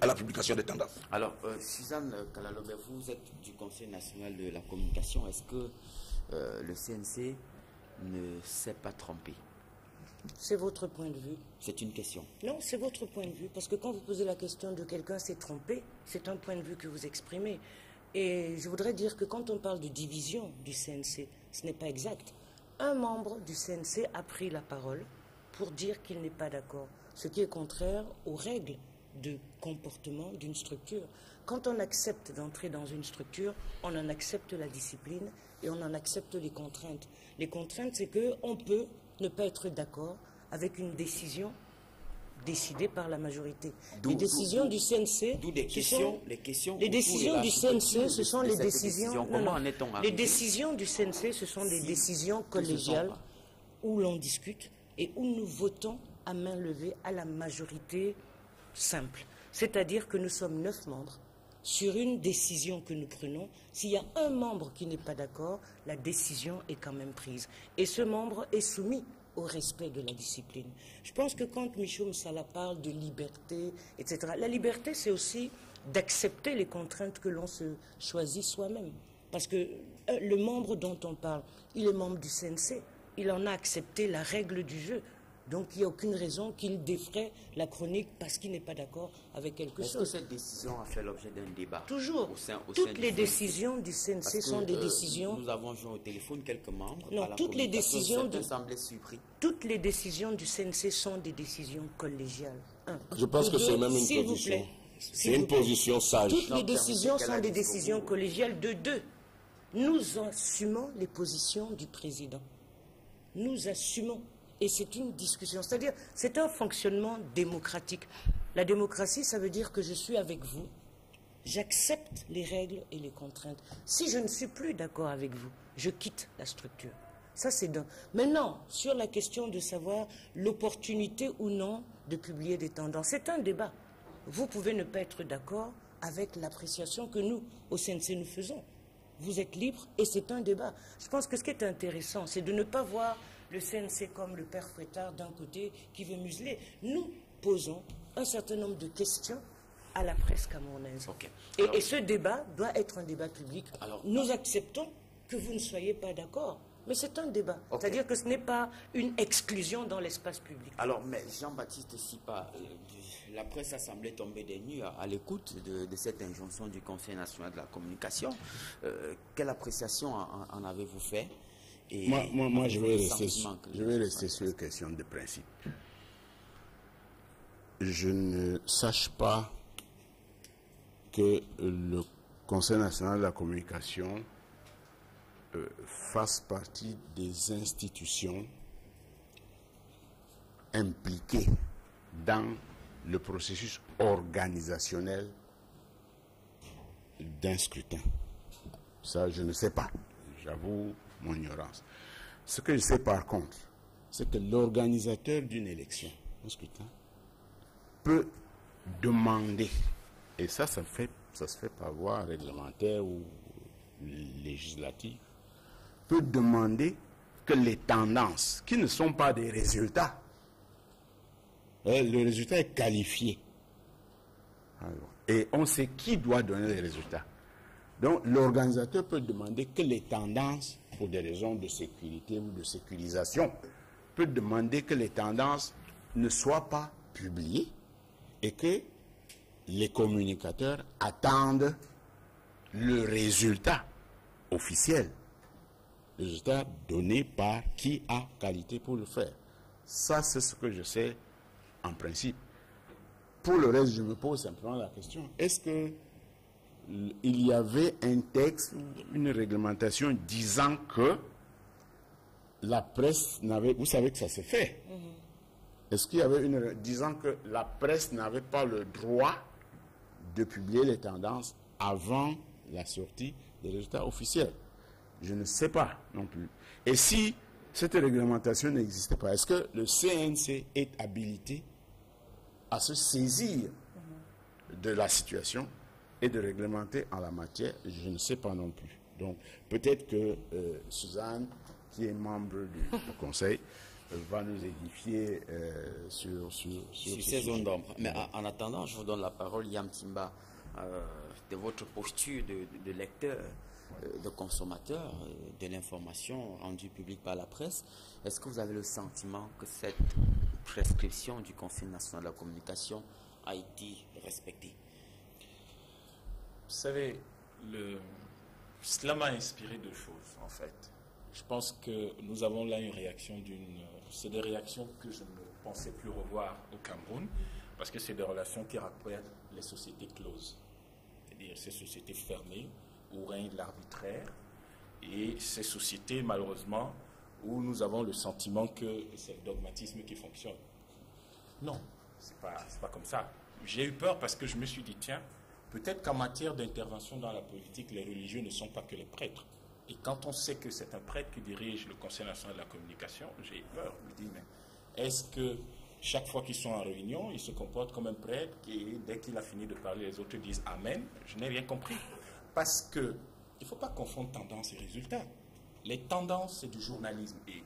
à la publication des tendances. Alors, euh, Suzanne Kalalobe, vous êtes du Conseil national de la communication. Est-ce que euh, le CNC ne s'est pas trompé? C'est votre point de vue. C'est une question. Non, c'est votre point de vue. Parce que quand vous posez la question de quelqu'un s'est trompé, c'est un point de vue que vous exprimez. Et je voudrais dire que quand on parle de division du CNC, ce n'est pas exact. Un membre du CNC a pris la parole pour dire qu'il n'est pas d'accord, ce qui est contraire aux règles de comportement d'une structure. Quand on accepte d'entrer dans une structure, on en accepte la discipline et on en accepte les contraintes. Les contraintes, c'est qu'on peut ne pas être d'accord avec une décision décidée par la majorité. Les décisions du CNC, D'où des questions, les questions. décisions du CNC, ce sont les décisions. décision. non, Comment non. en est-on Les arrivé décisions du CNC, ce sont des Si décisions collégiales où l'on discute et où nous votons à main levée à la majorité simple. C'est-à-dire que nous sommes neuf membres. Sur une décision que nous prenons, s'il y a un membre qui n'est pas d'accord, la décision est quand même prise. Et ce membre est soumis au respect de la discipline. Je pense que quand Michel Msala parle de liberté, etc., la liberté, c'est aussi d'accepter les contraintes que l'on se choisit soi-même. Parce que euh, le membre dont on parle, il est membre du CNC, il en a accepté la règle du jeu. Donc il n'y a aucune raison qu'il défraie la chronique parce qu'il n'est pas d'accord avec quelque Est-ce que chose. cette décision a fait l'objet d'un débat Toujours. au sein, au Toutes du les CNC? décisions du CNC Parce que, sont des euh, décisions. Nous avons joué au téléphone quelques membres. Non, à la toutes les décisions du- surpris. Toutes les décisions du CNC sont des décisions collégiales. Un. Je pense Et que c'est même une s'il vous position. plaît, C'est une position sage. Toutes Non, les décisions sont des décisions collégiales de deux. Nous assumons les positions du président. Nous assumons. Et c'est une discussion. C'est-à-dire, c'est un fonctionnement démocratique. La démocratie, ça veut dire que je suis avec vous, j'accepte les règles et les contraintes. Si je ne suis plus d'accord avec vous, je quitte la structure. Ça, c'est d'un. Maintenant, sur la question de savoir l'opportunité ou non de publier des tendances, c'est un débat. Vous pouvez ne pas être d'accord avec l'appréciation que nous, au CNC, nous faisons. Vous êtes libre et c'est un débat. Je pense que ce qui est intéressant, c'est de ne pas voir le CNC comme le père fouettard d'un côté qui veut museler. Nous posons un certain nombre de questions à la presse camerounaise. Et, et, ce débat doit être un débat public. Alors, nous acceptons que vous ne soyez pas d'accord. Mais c'est un débat. C'est-à-dire que ce n'est pas une exclusion dans l'espace public. Alors, mais Jean-Baptiste Sipa, euh, la presse a semblé tomber des nues à, l'écoute de, cette injonction du Conseil national de la communication. Euh, quelle appréciation en, avez-vous fait? Et Moi, moi, moi je, vais rester, je vais rester sur la question de principe. Je ne sache pas que le Conseil national de la communication euh, fasse partie des institutions impliquées dans le processus organisationnel d'un scrutin. Ça, je ne sais pas. J'avoue mon ignorance. Ce que je sais par contre, c'est que l'organisateur d'une élection, peut demander, et ça, ça, fait, ça se fait par voie réglementaire ou législative, peut demander que les tendances, qui ne sont pas des résultats, euh, le résultat est qualifié. Et on sait qui doit donner les résultats. Donc l'organisateur peut demander que les tendances, pour des raisons de sécurité ou de sécurisation, peut demander que les tendances ne soient pas publiées et que les communicateurs attendent le résultat officiel, le résultat donné par qui a qualité pour le faire. Ça, c'est ce que je sais en principe. Pour le reste, je me pose simplement la question, est-ce que il y avait un texte, une réglementation disant que la presse n'avait, vous savez que ça s'est fait. Mm-hmm. Est-ce qu'il y avait une disant que la presse n'avait pas le droit de publier les tendances avant la sortie des résultats officiels? Je ne sais pas non plus. Et si cette réglementation n'existait pas, est-ce que le CNC est habilité à se saisir de la situation et de réglementer en la matière, je ne sais pas non plus. Donc peut-être que euh, Suzanne, qui est membre du, Conseil, va nous édifier euh, sur, sur, ces zones d'ombre. Mais en, attendant, je vous donne la parole, Yam Timba, euh, de votre posture de, lecteur, de consommateur de l'information rendue publique par la presse. Est-ce que vous avez le sentiment que cette prescription du Conseil national de la communication a été respectée? Vous savez, le... cela m'a inspiré deux choses, en fait. Je pense que nous avons là une réaction d'une... C'est des réactions que je ne pensais plus revoir au Cameroun, parce que c'est des relations qui rappellent les sociétés closes. C'est-à-dire ces sociétés fermées où règne l'arbitraire, et ces sociétés, malheureusement, où nous avons le sentiment que c'est le dogmatisme qui fonctionne. Non, ce n'est pas, pas comme ça. J'ai eu peur parce que je me suis dit, tiens, peut-être qu'en matière d'intervention dans la politique, les religieux ne sont pas que les prêtres. Et quand on sait que c'est un prêtre qui dirige le Conseil national de la communication, j'ai eu peur. Je me dis, mais est-ce que chaque fois qu'ils sont en réunion, ils se comportent comme un prêtre et dès qu'il a fini de parler, les autres disent Amen? Je n'ai rien compris. Parce que il ne faut pas confondre tendance et résultat. Les tendances, c'est du journalisme. Et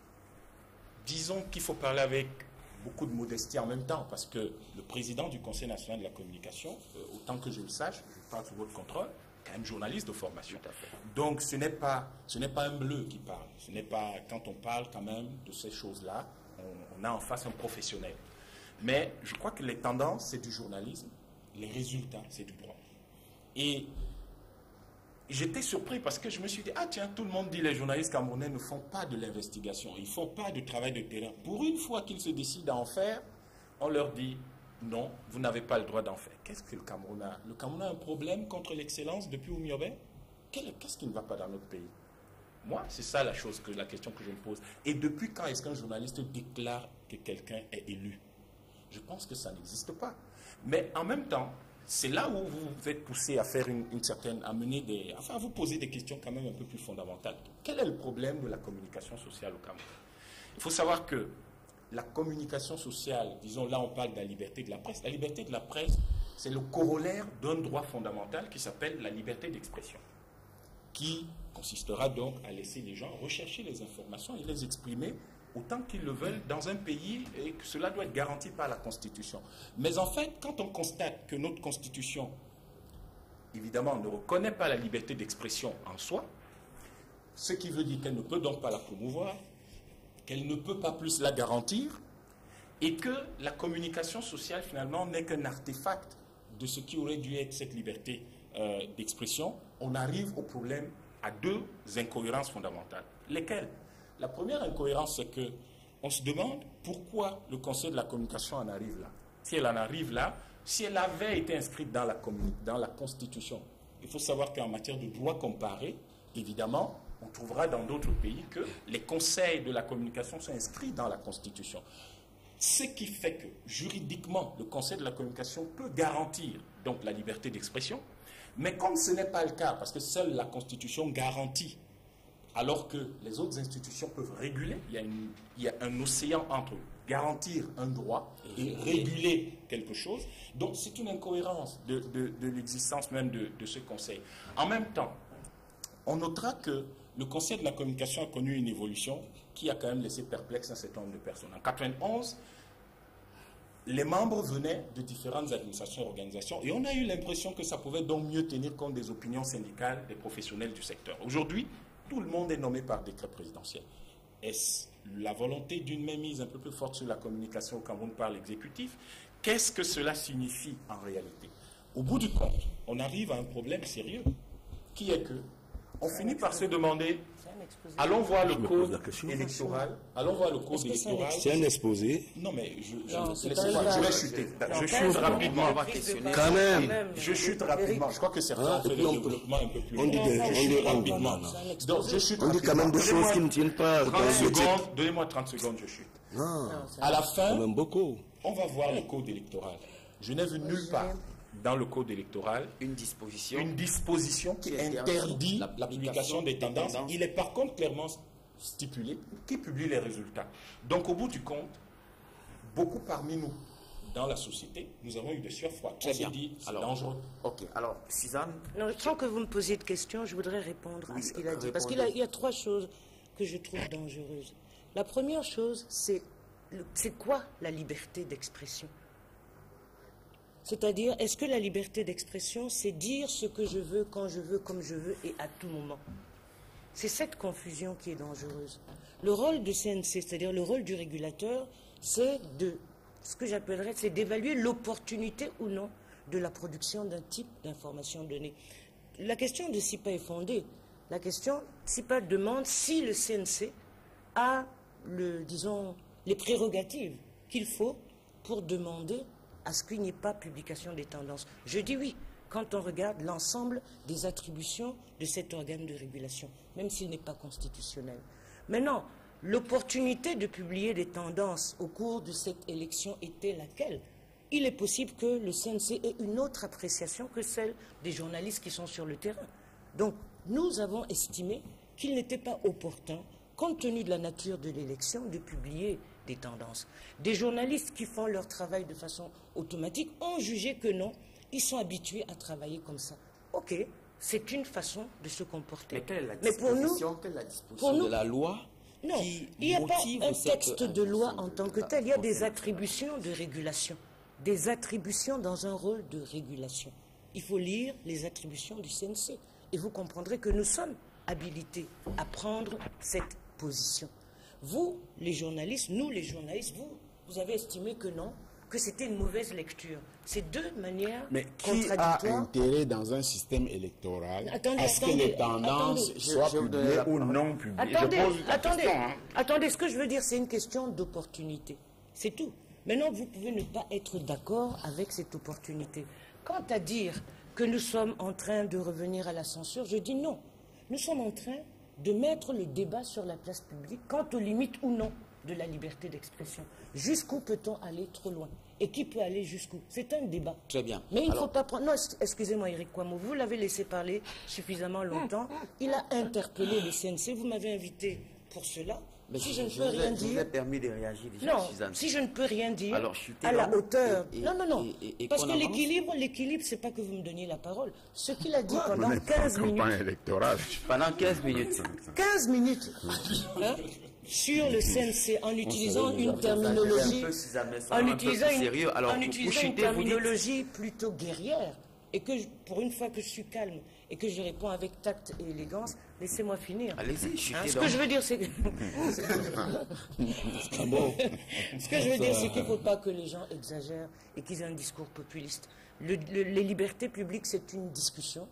disons qu'il faut parler avec beaucoup de modestie en même temps, parce que le président du Conseil national de la communication, euh, autant que je le sache, je parle sous votre contrôle, est quand même journaliste de formation. Donc ce n'est pas, ce n'est pas un bleu qui parle. Ce n'est pas, quand on parle quand même de ces choses-là, on, on, a en face un professionnel. Mais je crois que les tendances, c'est du journalisme, les résultats, c'est du droit. Et j'étais surpris parce que je me suis dit, ah tiens, tout le monde dit les journalistes camerounais ne font pas de l'investigation, ils ne font pas de travail de terrain. Pour une fois qu'ils se décident à en faire, on leur dit, non, vous n'avez pas le droit d'en faire. Qu'est-ce que le Cameroun a? Le Cameroun a un problème contre l'excellence depuis Oumiobe Qu'est-ce qui ne va pas dans notre pays? Moi, c'est ça la chose, que, la question que je me pose. Et depuis quand est-ce qu'un journaliste déclare que quelqu'un est élu? Je pense que ça n'existe pas. Mais en même temps, c'est là où vous êtes poussé à faire une, certaine, à mener des, enfin à vous poser des questions quand même un peu plus fondamentales. Quel est le problème de la communication sociale au Cameroun? Il faut savoir que la communication sociale, disons là on parle de la liberté de la presse, la liberté de la presse, c'est le corollaire d'un droit fondamental qui s'appelle la liberté d'expression, qui consistera donc à laisser les gens rechercher les informations et les exprimer autant qu'ils le veulent dans un pays et que cela doit être garanti par la Constitution. Mais en fait, quand on constate que notre Constitution, évidemment, ne reconnaît pas la liberté d'expression en soi, ce qui veut dire qu'elle ne peut donc pas la promouvoir, qu'elle ne peut pas plus la garantir, et que la communication sociale, finalement, n'est qu'un artefact de ce qui aurait dû être cette liberté euh, d'expression, on arrive au problème à deux incohérences fondamentales. Lesquelles? La première incohérence, c'est que on se demande pourquoi le Conseil de la communication en arrive là. Si elle en arrive là, si elle avait été inscrite dans la, dans la Constitution, il faut savoir qu'en matière de droit comparé, évidemment, on trouvera dans d'autres pays que les conseils de la communication sont inscrits dans la Constitution. Ce qui fait que juridiquement, le Conseil de la communication peut garantir donc la liberté d'expression, mais comme ce n'est pas le cas, parce que seule la Constitution garantit, alors que les autres institutions peuvent réguler, il y a, un océan entre garantir un droit et réguler quelque chose. Donc c'est une incohérence de, l'existence même de, de, ce Conseil. En même temps, on notera que le Conseil de la communication a connu une évolution qui a quand même laissé perplexe un certain nombre de personnes. En 91, les membres venaient de différentes administrations et organisations et on a eu l'impression que ça pouvait donc mieux tenir compte des opinions syndicales des professionnels du secteur. Aujourd'hui, tout le monde est nommé par décret présidentiel. Est-ce la volonté d'une mainmise un peu plus forte sur la communication au Cameroun par l'exécutif? Qu'est-ce que cela signifie en réalité? Au bout du compte, on arrive à un problème sérieux qui est que on finit par se demander Allons voir le code électoral. Allons voir le code électoral. C'est un exposé. Non, mais je, je, vais chuter. Je chute rapidement. Quand même. Je chute rapidement. Je crois que certains ont fait le développement un peu plus on dit, on rapidement. Donc, je chute On dit quand même des choses qui ne tiennent pas. 30 secondes. Donnez-moi 30 secondes, je chute. À la fin, on va voir le code électoral. Je n'ai vu nulle part dans le code électoral une disposition, une disposition qui, interdit la, publication des tendances. Il est par contre clairement stipulé qui publie les résultats. Donc au bout du compte, beaucoup parmi nous dans la société, nous avons eu des sueurs froides. Très bien. dit, c'est dangereux. Ok, alors, Suzanne non, Sans que vous me posiez de questions, je voudrais répondre à ce qu'il a dit. Parce qu'il y a trois choses que je trouve dangereuses. La première chose, c'est c'est quoi la liberté d'expression? C'est-à-dire, est-ce que la liberté d'expression, c'est dire ce que je veux, quand je veux, comme je veux et à tout moment? C'est cette confusion qui est dangereuse. Le rôle du CNC, c'est-à-dire le rôle du régulateur, c'est de, ce que j'appellerais, c'est d'évaluer l'opportunité ou non de la production d'un type d'information donnée. La question de SIPA est fondée. La question, SIPA demande si le CNC a, disons, les prérogatives qu'il faut pour demander à ce qu'il n'y ait pas publication des tendances Je dis oui, quand on regarde l'ensemble des attributions de cet organe de régulation, même s'il n'est pas constitutionnel. Maintenant, l'opportunité de publier des tendances au cours de cette élection était laquelle? Il est possible que le CNC ait une autre appréciation que celle des journalistes qui sont sur le terrain. Donc, nous avons estimé qu'il n'était pas opportun, compte tenu de la nature de l'élection, de publier des tendances. Des journalistes qui font leur travail de façon automatique ont jugé que non, ils sont habitués à travailler comme ça. Ok, c'est une façon de se comporter. Mais quelle est la disposition, pour nous, pour nous, de la loi Non, il n'y a pas un texte de loi en tant que tel. Il y a des attributions de régulation. Des attributions dans un rôle de régulation. Il faut lire les attributions du CNC. Et vous comprendrez que nous sommes habilités à prendre cette position. Vous, les journalistes, nous, les journalistes, vous, vous avez estimé que non, que c'était une mauvaise lecture. C'est deux manières Mais qui a intérêt dans un système électoral à ce que les tendances soient publiées ou non publiées? Attendez, attendez, hein. attendez, ce que je veux dire, c'est une question d'opportunité. C'est tout. Maintenant, vous pouvez ne pas être d'accord avec cette opportunité. Quant à dire que nous sommes en train de revenir à la censure, je dis non. Nous sommes en train de mettre le débat sur la place publique quant aux limites ou non de la liberté d'expression. Jusqu'où peut-on aller trop loin? Et qui peut aller jusqu'où? C'est un débat. Très bien. Mais il ne Alors- faut pas prendre... Non, excusez-moi Eric Kwamo, vous l'avez laissé parler suffisamment longtemps. Il a interpellé le CNC, vous m'avez invité pour cela. Mais si je, ne je peux rien je vous dire... permis de réagir déjà, Non, si je ne peux rien dire Alors, chutez à la hauteur. et- et- non, non, non. et- Parce que l'équilibre, l'équilibre, c'est pas que vous me donniez la parole. Ce qu'il a dit pendant n'êtes pas en 15 minutes. électorale. Pendant 15 minutes. 15 minutes hein, sur le CNC en utilisant une terminologie, un en utilisant une. Alors, en utilisant vous vous terminologie plutôt guerrière. Et que je- pour une fois que je suis calme et que je réponds avec tact et élégance, laissez-moi finir. Allez-y, chutez Hein, ce que je veux dire, c'est que Ah bon Ce que je veux dire, c'est qu'il ne faut pas que les gens exagèrent et qu'ils aient un discours populiste. Le- le- les libertés publiques, c'est une discussion.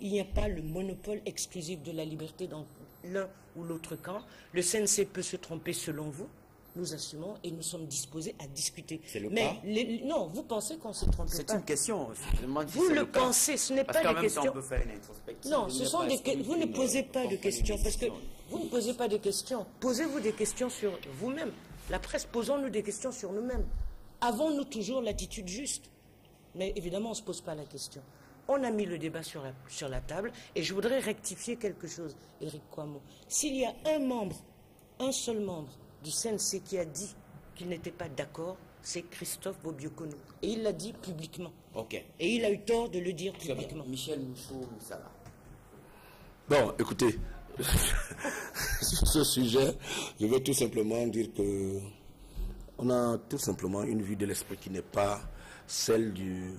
Il n'y a pas le monopole exclusif de la liberté dans l'un ou l'autre camp. Le CNC peut se tromper selon vous. Nous assumons et nous sommes disposés à discuter. C'est le Mais les- non, vous pensez qu'on s'est trompé C'est une question. Je Vous le pensez, ce n'est pas qu'en des même temps, questions. on peut faire une introspective. Non, ce sont des que- vous ne posez pas de questions parce que vous ne posez pas de questions. Posez-vous des questions sur vous-même. La presse, posons-nous des questions sur nous-mêmes. Avons-nous toujours l'attitude juste? Mais évidemment, on ne se pose pas la question. On a mis le débat sur la, sur la table et je voudrais rectifier quelque chose, Eric Kwamo. S'il y a un membre, un seul membre du CNC qui a dit qu'il n'était pas d'accord, c'est Christophe Bobiokono. Et il l'a dit publiquement. Ok. Et il a eu tort de le dire publiquement. Michel Moussou, Moussala. Bon, écoutez, sur ce sujet, je vais tout simplement dire que on a tout simplement une vue de l'esprit qui n'est pas celle du.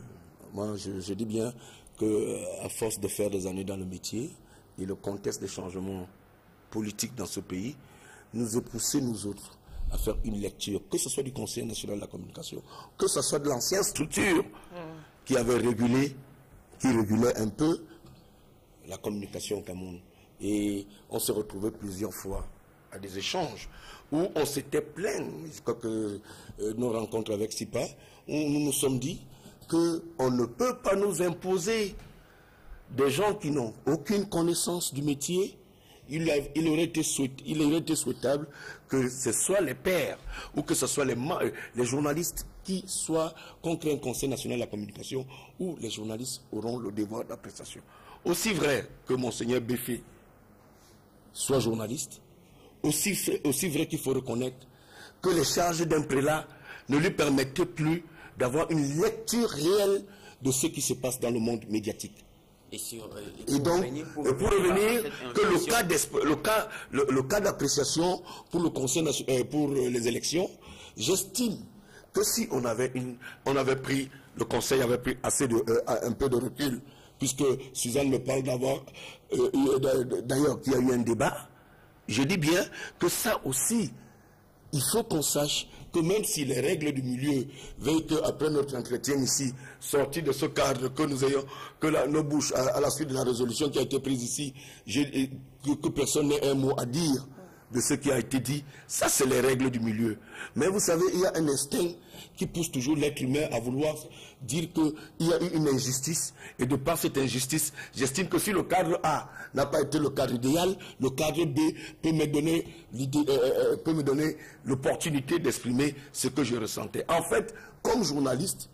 Moi, je, je dis bien que euh, à force de faire des années dans le métier et le contexte des changements politiques dans ce pays, nous a poussé nous autres à faire une lecture, que ce soit du Conseil national de la communication, que ce soit de l'ancienne structure qui avait régulé, qui régulait un peu la communication au Cameroun. Et on s'est retrouvé plusieurs fois à des échanges où on s'était plaint, je que euh, nos rencontres avec SIPA, où nous nous sommes dit qu'on ne peut pas nous imposer des gens qui n'ont aucune connaissance du métier. Il, aurait été souhaitable que ce soit les pairs ou que ce soit les, euh, journalistes qui soient contre un Conseil national de la communication où les journalistes auront le devoir d'appréciation. Aussi vrai que Monseigneur Béfé soit journaliste, aussi vrai qu'il faut reconnaître que les charges d'un prélat ne lui permettaient plus d'avoir une lecture réelle de ce qui se passe dans le monde médiatique. Et, sur, euh, Et donc, pour revenir que le cas, d'esp- le cas, le, le cas d'appréciation pour le Conseil euh, pour les élections, j'estime que si on avait une, on avait pris, le Conseil avait pris assez de, euh, un peu de recul, puisque Suzanne me parle d'avoir, eu- d'a- d'ailleurs, qu'il y a eu un débat, je dis bien que ça aussi, il faut qu'on sache que même si les règles du milieu veillent qu'après notre entretien ici, sorti de ce cadre, que nous ayons, que nos bouches, à, la suite de la résolution qui a été prise ici, que, que personne n'ait un mot à dire de ce qui a été dit, ça c'est les règles du milieu. Mais vous savez, il y a un instinct qui pousse toujours l'être humain à vouloir dire qu'il y a eu une injustice, et de par cette injustice, j'estime que si le cadre A n'a pas été le cadre idéal, le cadre B peut me donner l'idée, euh, euh, peut me donner l'opportunité d'exprimer ce que je ressentais. En fait, comme journaliste,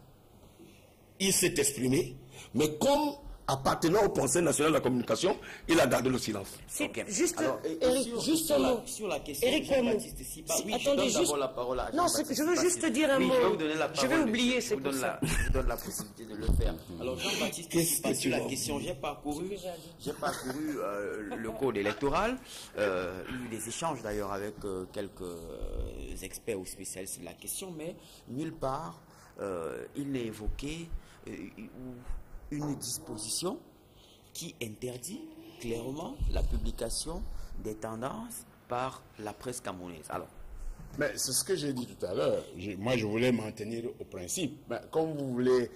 il s'est exprimé, mais comme appartenant au Conseil national de la communication, il a gardé le silence. C'est Ok. juste, Alors, et- et Eric, sur- juste sur un la- mot. sur la question Eric de un mot. Jean-Baptiste Sipa, Si- oui, je attendez donne juste. la parole à non, je veux juste dire un oui, mot. Je vais vous donner la Je vais oublier, je c'est vous pour ça. la- Je vous donne la possibilité de le faire. Alors Jean-Baptiste Qu'est-ce Sipa, que sur la question, j'ai parcouru, ce parcouru euh, le code électoral, euh, il y a eu des échanges d'ailleurs avec euh, quelques experts ou spécialistes de la question, mais nulle part euh, il n'est évoqué euh, ou- une disposition qui interdit clairement la publication des tendances par la presse camerounaise. Alors, Mais c'est ce que j'ai dit tout à l'heure. Moi, je voulais m'en tenir au principe. Mais comme vous voulez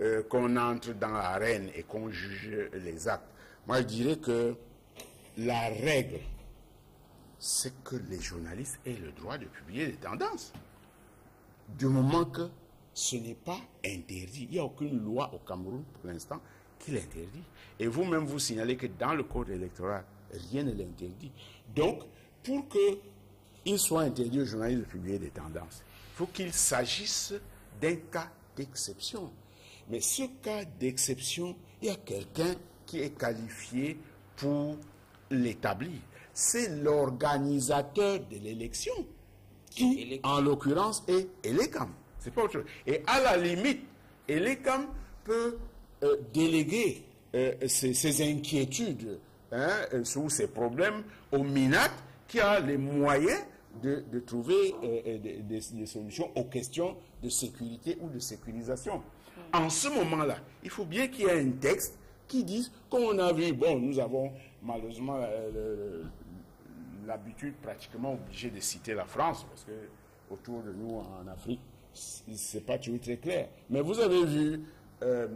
euh, qu'on entre dans l'arène et qu'on juge les actes, moi, je dirais que la règle, c'est que les journalistes aient le droit de publier des tendances. Du moment que ce n'est pas interdit. Il n'y a aucune loi au Cameroun pour l'instant qui l'interdit. Et vous-même, vous signalez que dans le code électoral, rien ne l'interdit. Donc, pour qu'il soit interdit aux journalistes de publier des tendances, il faut qu'il s'agisse d'un cas d'exception. Mais ce cas d'exception, il y a quelqu'un qui est qualifié pour l'établir. C'est l'organisateur de l'élection qui, en l'occurrence, est Elecam. C'est pas autre chose. Et à la limite, Elecam peut euh, déléguer euh, ses, inquiétudes hein, euh, sur ses problèmes au MINAC qui a les moyens de, trouver des, solutions aux questions de sécurité ou de sécurisation. En ce moment-là, il faut bien qu'il y ait un texte qui dise, comme on a vu, bon, nous avons malheureusement l'habitude pratiquement obligé de citer la France, parce que autour de nous en Afrique, c'est pas toujours très clair. Mais vous avez vu euh,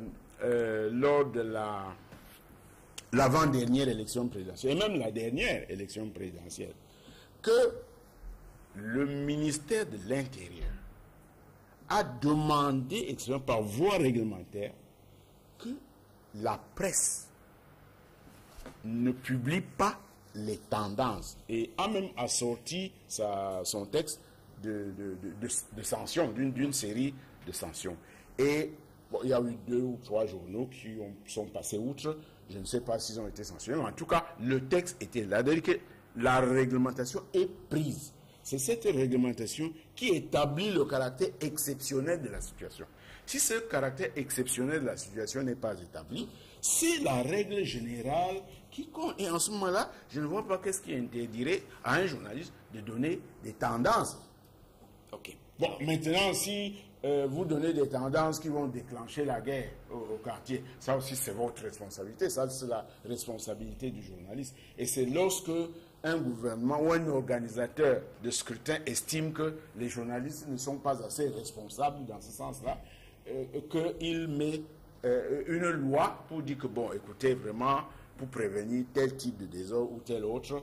euh, lors de la l'avant-dernière élection présidentielle, et même la dernière élection présidentielle, que le ministère de l'Intérieur a demandé, par voie réglementaire, que la presse ne publie pas les tendances et a même assorti son texte de, de, sanctions, d'une série de sanctions. Et il y a eu deux ou trois journaux qui ont, sont passés outre. Je ne sais pas s'ils ont été sanctionnés. En tout cas, le texte était là. Que la réglementation est prise. C'est cette réglementation qui établit le caractère exceptionnel de la situation. Si ce caractère exceptionnel de la situation n'est pas établi, c'est la règle générale qui compte. Et en ce moment-là, je ne vois pas qu'est-ce qui interdirait à un journaliste de donner des tendances. Bon, maintenant, si euh, vous donnez des tendances qui vont déclencher la guerre au, quartier, ça aussi c'est votre responsabilité, ça c'est la responsabilité du journaliste. Et c'est lorsque un gouvernement ou un organisateur de scrutin estime que les journalistes ne sont pas assez responsables dans ce sens-là, euh, qu'il met euh, une loi pour dire que, bon, écoutez, vraiment, pour prévenir tel type de désordre ou tel autre,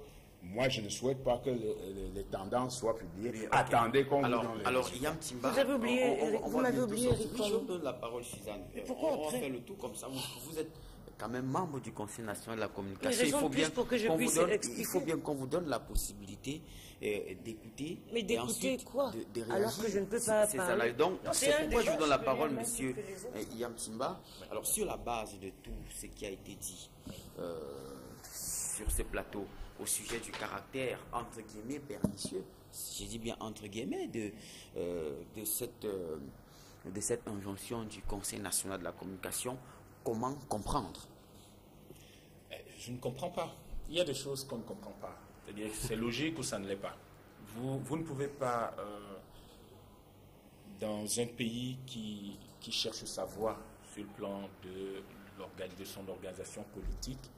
moi, je ne souhaite pas que les, tendances soient publiées. Attendez qu'on alors, vous Alors, Yam Timba, vous avez oublié, vous m'avez oublié, Eric Je donne la parole, Suzanne. Pourquoi on, après... fait le tout comme ça. Vous êtes quand même membre du Conseil national de la communication. Il faut bien pour que je puisse donne, Il faut bien qu'on vous donne la possibilité euh, d'écouter. Mais d'écouter quoi Alors que je ne peux pas parler. Donc, c'est pourquoi je vous donne la parole, monsieur euh, Yam Timba. Alors, sur la base de tout ce qui a été dit euh, sur ce plateau, au sujet du caractère, entre guillemets, pernicieux, j'ai dit bien entre guillemets, de, euh, de, cette, euh, de cette injonction du Conseil national de la communication, comment comprendre? Eh, Je ne comprends pas. Il y a des choses qu'on ne comprend pas. C'est-à-dire c'est logique ou ça ne l'est pas. Vous, vous ne pouvez pas, euh, dans un pays qui, qui cherche sa voie sur le plan de son organisation politique,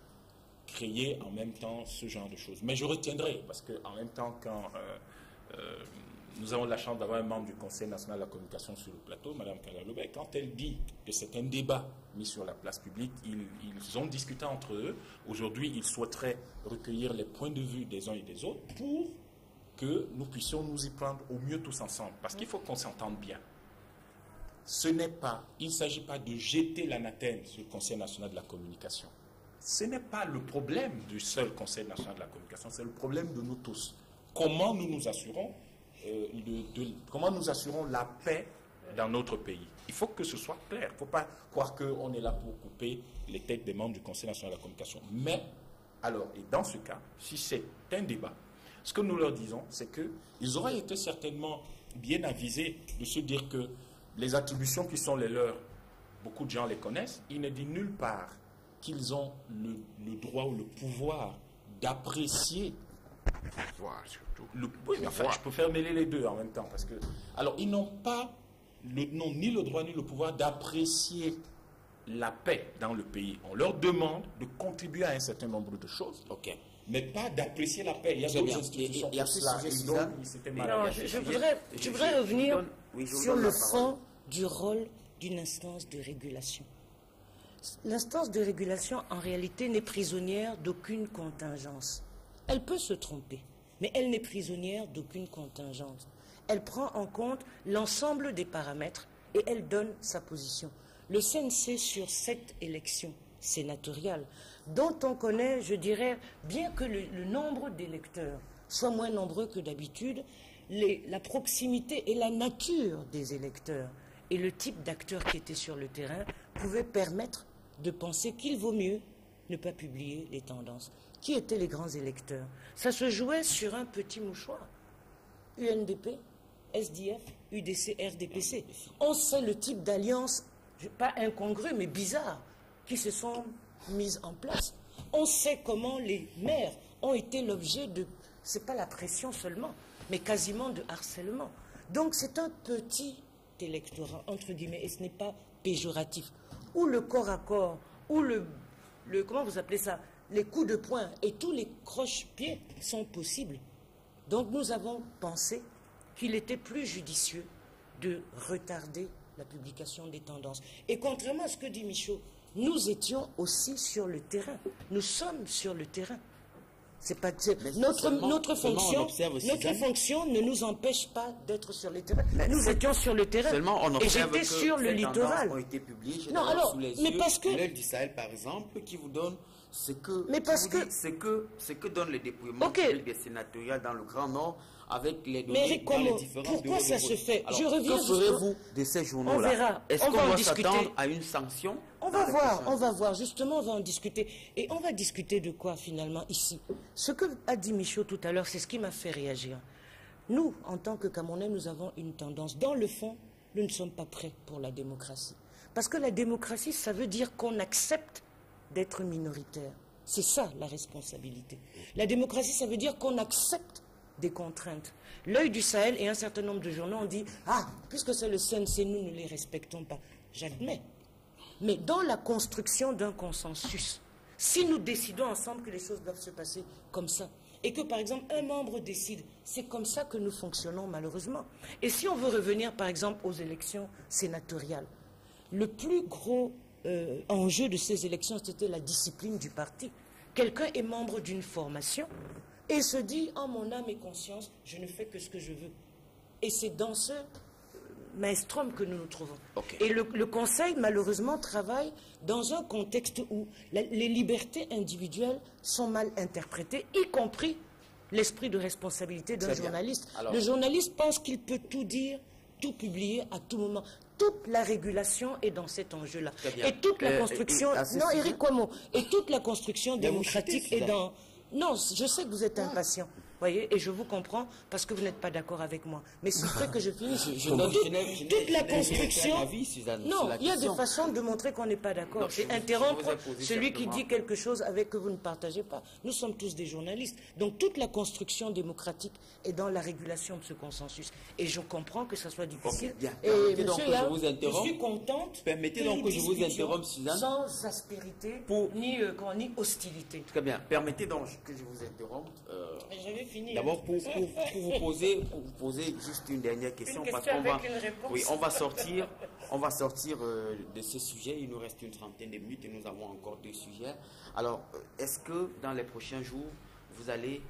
créer en même temps ce genre de choses. Mais je retiendrai, parce qu'en même temps, quand euh, euh, nous avons la chance d'avoir un membre du Conseil national de la communication sur le plateau, Mme Kalalobé, quand elle dit que c'est un débat mis sur la place publique, ils, ont discuté entre eux. Aujourd'hui, ils souhaiteraient recueillir les points de vue des uns et des autres pour que nous puissions nous y prendre au mieux tous ensemble. Parce qu'il faut qu'on s'entende bien. Ce n'est pas, il ne s'agit pas de jeter l'anathème sur le Conseil national de la communication ce n'est pas le problème du seul Conseil national de la communication, c'est le problème de nous tous. Comment nous nous assurons, euh, comment nous assurons la paix dans notre pays? Il faut que ce soit clair. Il ne faut pas croire qu'on est là pour couper les têtes des membres du Conseil national de la communication. Mais, alors, et dans ce cas, si c'est un débat, ce que nous leur disons, c'est qu'ils auraient été certainement bien avisés de se dire que les attributions qui sont les leurs, beaucoup de gens les connaissent, il ne dit nulle part qu'ils ont le, droit ou le pouvoir d'apprécier. Pouvoir surtout. Le, oui, enfin, je peux faire mêler les deux en même temps. Parce que, alors, ils n'ont pas le, ni le droit ni le pouvoir d'apprécier la paix dans le pays. On leur demande de contribuer à un certain nombre de choses. Ok. Mais pas d'apprécier la paix. Il y a d'autres institutions. Non, je, je, voudrais, je voudrais revenir sur le fond du rôle d'une instance de régulation. L'instance de régulation, en réalité, n'est prisonnière d'aucune contingence. Elle peut se tromper, mais elle n'est prisonnière d'aucune contingence. Elle prend en compte l'ensemble des paramètres et elle donne sa position. Le CNC, sur cette élection, sénatoriale, dont on connaît, je dirais, bien que le, le nombre d'électeurs soit moins nombreux que d'habitude, la proximité et la nature des électeurs et le type d'acteurs qui étaient sur le terrain pouvaient permettre de penser qu'il vaut mieux ne pas publier les tendances. Qui étaient les grands électeurs? Ça se jouait sur un petit mouchoir. UNDP, SDF, UDC, RDPC. On sait le type d'alliances, pas incongrues, mais bizarres, qui se sont mises en place. On sait comment les maires ont été l'objet de, c'est pas la pression seulement, mais quasiment de harcèlement. Donc c'est un petit électorat, entre guillemets, et ce n'est pas péjoratif. Où le corps à corps, où le, comment vous appelez ça, les coups de poing et tous les croche-pieds sont possibles. Donc nous avons pensé qu'il était plus judicieux de retarder la publication des tendances. Et contrairement à ce que dit Michaud, nous étions aussi sur le terrain. Nous sommes sur le terrain. C'est pas notre fonction. Notre fonction ne nous empêche pas d'être sur le terrain. Mais Nous étions sur le terrain. Seulement, on et j'étais sur le littoral. ont été publiées. Non, alors, sous les mais yeux parce que- l'œil du Sahel, par exemple, qui vous donne ce que, Mais parce ce que, ce que donne le dépouillement des sénatoriales dans le Grand Nord avec les données les Como, différents pourquoi ça se fait Alors, Je reviens Que ferez-vous de ces journaux-là On verra. Est-ce On qu'on va en doit discuter. s'attendre à une sanction On va voir, on va voir. Justement, on va en discuter. Et on va discuter de quoi finalement ici? Ce que a dit Michaud tout à l'heure, c'est ce qui m'a fait réagir. Nous, en tant que Camerounais, nous avons une tendance. Dans le fond, nous ne sommes pas prêts pour la démocratie. Parce que la démocratie, ça veut dire qu'on accepte d'être minoritaire. C'est ça la responsabilité. La démocratie, ça veut dire qu'on accepte des contraintes. L'œil du Sahel et un certain nombre de journaux ont dit Ah, puisque c'est le CNC, nous ne les respectons pas. J'admets. Mais dans la construction d'un consensus, si nous décidons ensemble que les choses doivent se passer comme ça, et que par exemple un membre décide, c'est comme ça que nous fonctionnons malheureusement. Et si on veut revenir par exemple aux élections sénatoriales, le plus gros euh, enjeu de ces élections, c'était la discipline du parti. Quelqu'un est membre d'une formation et se dit, en mon âme et conscience, je ne fais que ce que je veux. Et c'est dans ce maelstrom que nous nous trouvons. Et le, le Conseil, malheureusement, travaille dans un contexte où la- les libertés individuelles sont mal interprétées, y compris l'esprit de responsabilité d'un journaliste. Alors- Le journaliste pense qu'il peut tout dire, tout publier à tout moment. Toute la régulation est dans cet enjeu-là. Et toute la Euh, construction... et- et non, Eric Cuomo. Et toute la construction démocratique est dans... Non, je sais que vous êtes impatient. Voyez, et je vous comprends parce que vous n'êtes pas d'accord avec moi. Mais c'est vrai que je finisse. Je- je donne- Toute- je n'ai- je n'ai- toute la construction. avis, Suzanne, non, il y a des façons de montrer qu'on n'est pas d'accord. C'est interrompre celui qui dit quelque chose avec que vous ne partagez pas. Nous sommes tous des journalistes. Donc toute la construction démocratique est dans la régulation de ce consensus. Et je comprends que ça soit difficile. Ok, bien. Et Permettez donc je vous interrompe. suis contente. Permettez donc que je vous interrompe, Suzanne. Sans aspérité, Pour- ni, euh, ni hostilité. Très bien. Permettez donc que je vous interrompe. euh, fini. D'abord, pour, pour- pour vous poser, pour vous poser juste une dernière question, Une parce qu'on va, oui, on va sortir, on va sortir euh, de ce sujet. Il nous reste une trentaine de minutes et nous avons encore deux sujets. Alors, euh, est-ce que dans les prochains jours, vous allez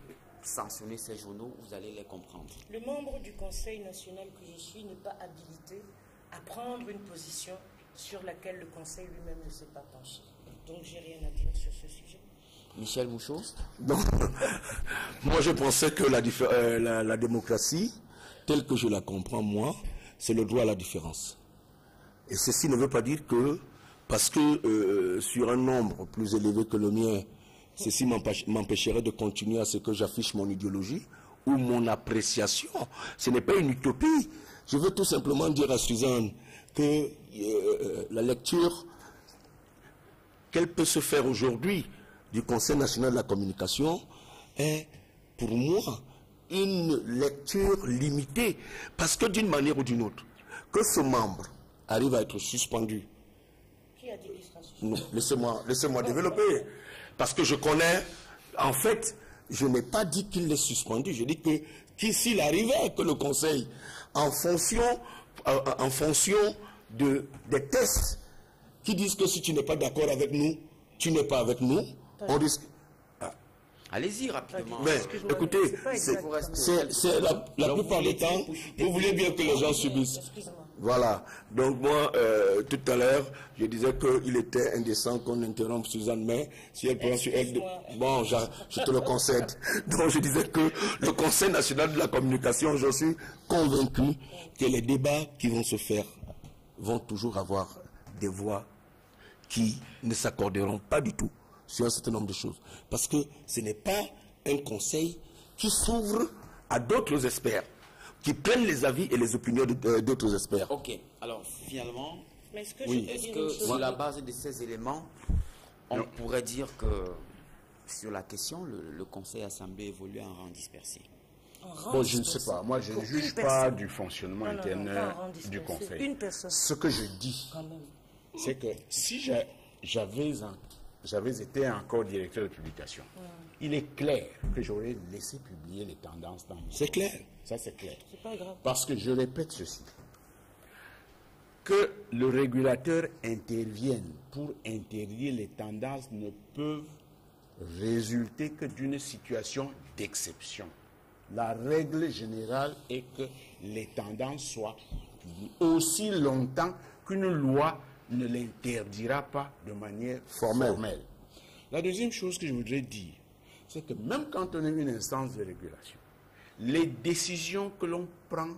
sanctionner ces journaux, vous allez les comprendre? Le membre du Conseil national que je suis n'est pas habilité à prendre une position sur laquelle le Conseil lui-même ne s'est pas penché. Donc j'ai rien à dire sur ce sujet. Michel Mouchot Donc, moi, je pensais que euh, la- démocratie, telle que je la comprends, moi, c'est le droit à la différence. Et ceci ne veut pas dire que, parce que euh, sur un nombre plus élevé que le mien, ceci m'empêche- m'empêcherait de continuer à ce que j'affiche mon idéologie ou mon appréciation. Ce n'est pas une utopie. Je veux tout simplement dire à Suzanne que euh, la lecture qu'elle peut se faire aujourd'hui du Conseil national de la communication est, pour moi, une lecture limitée. Parce que d'une manière ou d'une autre, que ce membre arrive à être suspendu, Qui a dit qu'il sera suspendu? Non, laissez-moi laissez développer. Parce que je connais, en fait, je n'ai pas dit qu'il est suspendu. Je dis que qui- s'il arrivait que le Conseil, en fonction, euh, en fonction de, des tests qui disent que si tu n'es pas d'accord avec nous, tu n'es pas avec nous, on risque. Allez-y rapidement. Mais écoutez, c'est la, plupart voulez du temps, vous voulez bien que les gens subissent. Voilà. Donc moi, euh, tout à l'heure, je disais qu'il était indécent qu'on interrompe Suzanne, mais si elle prend sur elle... Bon, je, je te le concède. Donc je disais que le Conseil national de la communication, je suis convaincu que les débats qui vont se faire vont toujours avoir des voix qui ne s'accorderont pas du tout sur un certain nombre de choses. Parce que ce n'est pas un conseil qui s'ouvre à d'autres experts, qui prennent les avis et les opinions euh, d'autres experts. Ok, alors finalement, est-ce que oui, sur la base de ces éléments, on pourrait dire que sur la question, le, le Conseil Assemblée évolue en rang dispersé? Bon, je ne sais pas. Moi, je ne juge pas du fonctionnement Non, non, non, interne rang du. Conseil. Une personne. Ce que je dis, c'est que si j'a- j'avais un- j'avais été encore directeur de publication, il est clair que j'aurais laissé publier les tendances dans mon C'est clair. Ça, c'est clair. C'est pas grave. Parce que je répète ceci. Que le régulateur intervienne pour interdire les tendances ne peuvent résulter que d'une situation d'exception. La règle générale est que les tendances soient publiées aussi longtemps qu'une loi ne l'interdira pas de manière formelle. La deuxième chose que je voudrais dire, c'est que même quand on est une instance de régulation, les décisions que l'on prend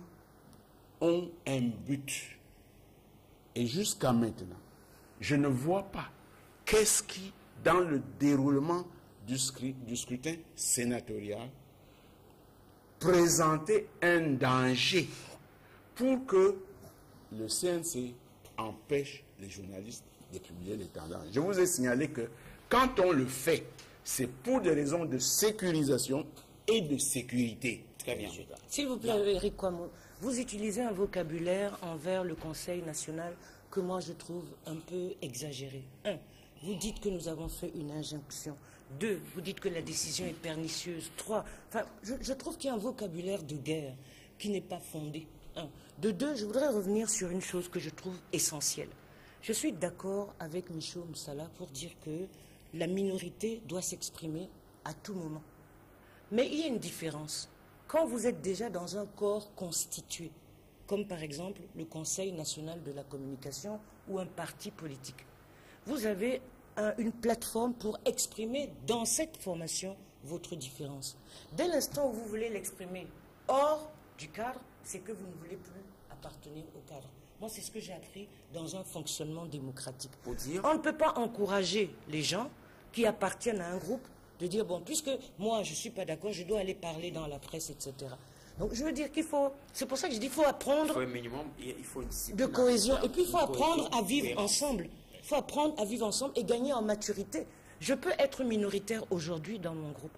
ont un but. Et jusqu'à maintenant, je ne vois pas qu'est-ce qui, dans le déroulement du scrutin sénatorial, présentait un danger pour que le CNC empêche les journalistes de publier les tendances. Je vous ai signalé que quand on le fait, c'est pour des raisons de sécurisation et de sécurité. Très bien. S'il vous plaît, Eric vous utilisez un vocabulaire envers le Conseil national que moi je trouve un peu exagéré. Un, vous dites que nous avons fait une injonction. Deux, vous dites que la décision est pernicieuse. Trois, enfin, je, je trouve qu'il y a un vocabulaire de guerre qui n'est pas fondé. Un. De deux, je voudrais revenir sur une chose que je trouve essentielle. Je suis d'accord avec Michaud Moussala pour dire que la minorité doit s'exprimer à tout moment. Mais il y a une différence. Quand vous êtes déjà dans un corps constitué, comme par exemple le Conseil national de la communication ou un parti politique, vous avez un- une plateforme pour exprimer dans cette formation votre différence. Dès l'instant où vous voulez l'exprimer hors du cadre, c'est que vous ne voulez plus appartenir au cadre. Moi, c'est ce que j'ai appris dans un fonctionnement démocratique. Pour dire- On ne peut pas encourager les gens qui appartiennent à un groupe de dire, bon, puisque moi, je ne suis pas d'accord, je dois aller parler dans la presse, etc. Donc, je veux dire qu'il faut... C'est pour ça que je dis qu'il faut Il apprendre faut un minimum, il il faut une de cohésion. Et puis, il faut apprendre à vivre ensemble. Il faut apprendre à vivre ensemble et gagner en maturité. Je peux être minoritaire aujourd'hui dans mon groupe,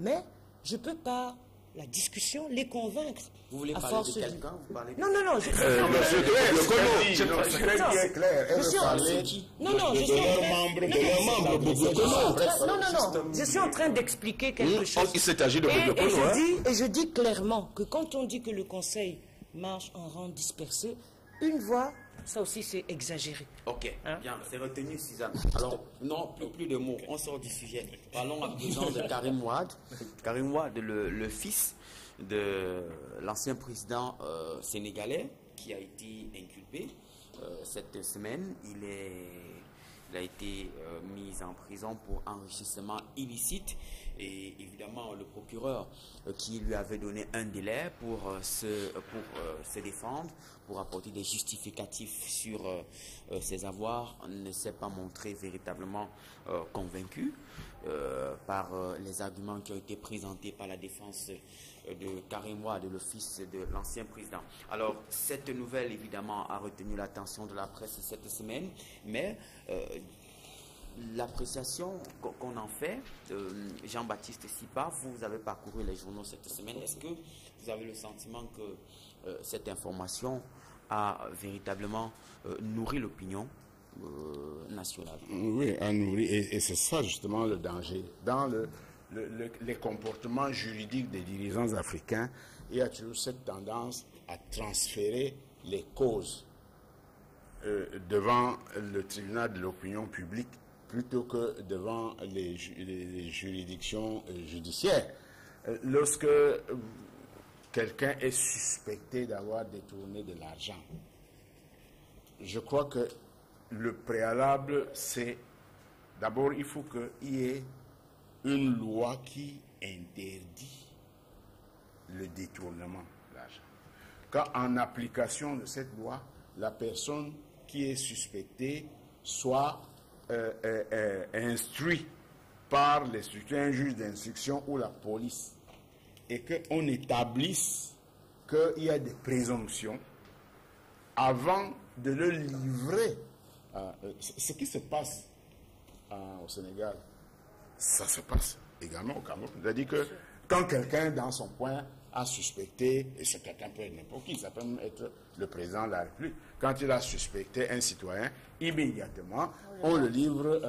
mais je ne peux pas, la discussion, les convaincre. Vous voulez à parler force de quelqu'un Vous parlez de- Non, non, non. Je, Euh, monsieur clair. Elle Je veut suis en- parler Non, non, je suis membres, de Non, non, Je Non, non, non. Je suis en train d'expliquer quelque Hum, chose. il s'est agi de et, Kono, hein. je dis, et je dis clairement que quand on dit que le Conseil marche en rang dispersé, une voix, ça aussi c'est exagéré. Ok, Hein? bien, c'est retenu, Suzanne. Alors, non, plus, plus de mots, on sort du sujet. Parlons à présent de Karim Ouad. Karim Ouad, le, le fils de l'ancien président euh, sénégalais qui a été inculpé euh, cette semaine. Il, est, il a été euh, mis en prison pour enrichissement illicite. Et évidemment, le procureur euh, qui lui avait donné un délai pour, euh, se, pour euh, se défendre, pour apporter des justificatifs sur ses avoirs, ne s'est pas montré véritablement convaincu par les arguments qui ont été présentés par la défense de Karim le fils de l'ancien président. Alors, cette nouvelle, évidemment, a retenu l'attention de la presse cette semaine, mais l'appréciation qu'on en fait, Jean-Baptiste Sipa, vous avez parcouru les journaux cette semaine. Est-ce que vous avez le sentiment que euh, cette information a véritablement euh, nourri l'opinion euh, nationale? Oui, à nourrir. Et, c'est ça justement le danger. Dans le, le- le- les comportements juridiques des dirigeants africains, il y a toujours cette tendance à transférer les causes devant le tribunal de l'opinion publique plutôt que devant les, ju- les- les juridictions euh, judiciaires. Euh, lorsque euh, quelqu'un est suspecté d'avoir détourné de l'argent, je crois que le préalable, c'est d'abord, il faut qu'il y ait une loi qui interdit le détournement de l'argent. Quand en application de cette loi, la personne qui est suspectée soit euh, euh, euh, instruite par les structures, un juge d'instruction ou la police, et qu'on établisse qu'il y a des présomptions avant de le livrer. ce qui se passe au Sénégal, ça se passe également au Cameroun. C'est-à-dire que quand quelqu'un dans son coin a suspecté, et ce quelqu'un peut être n'importe qui, ça peut même être le président de la République, quand il a suspecté un citoyen, immédiatement, on le livre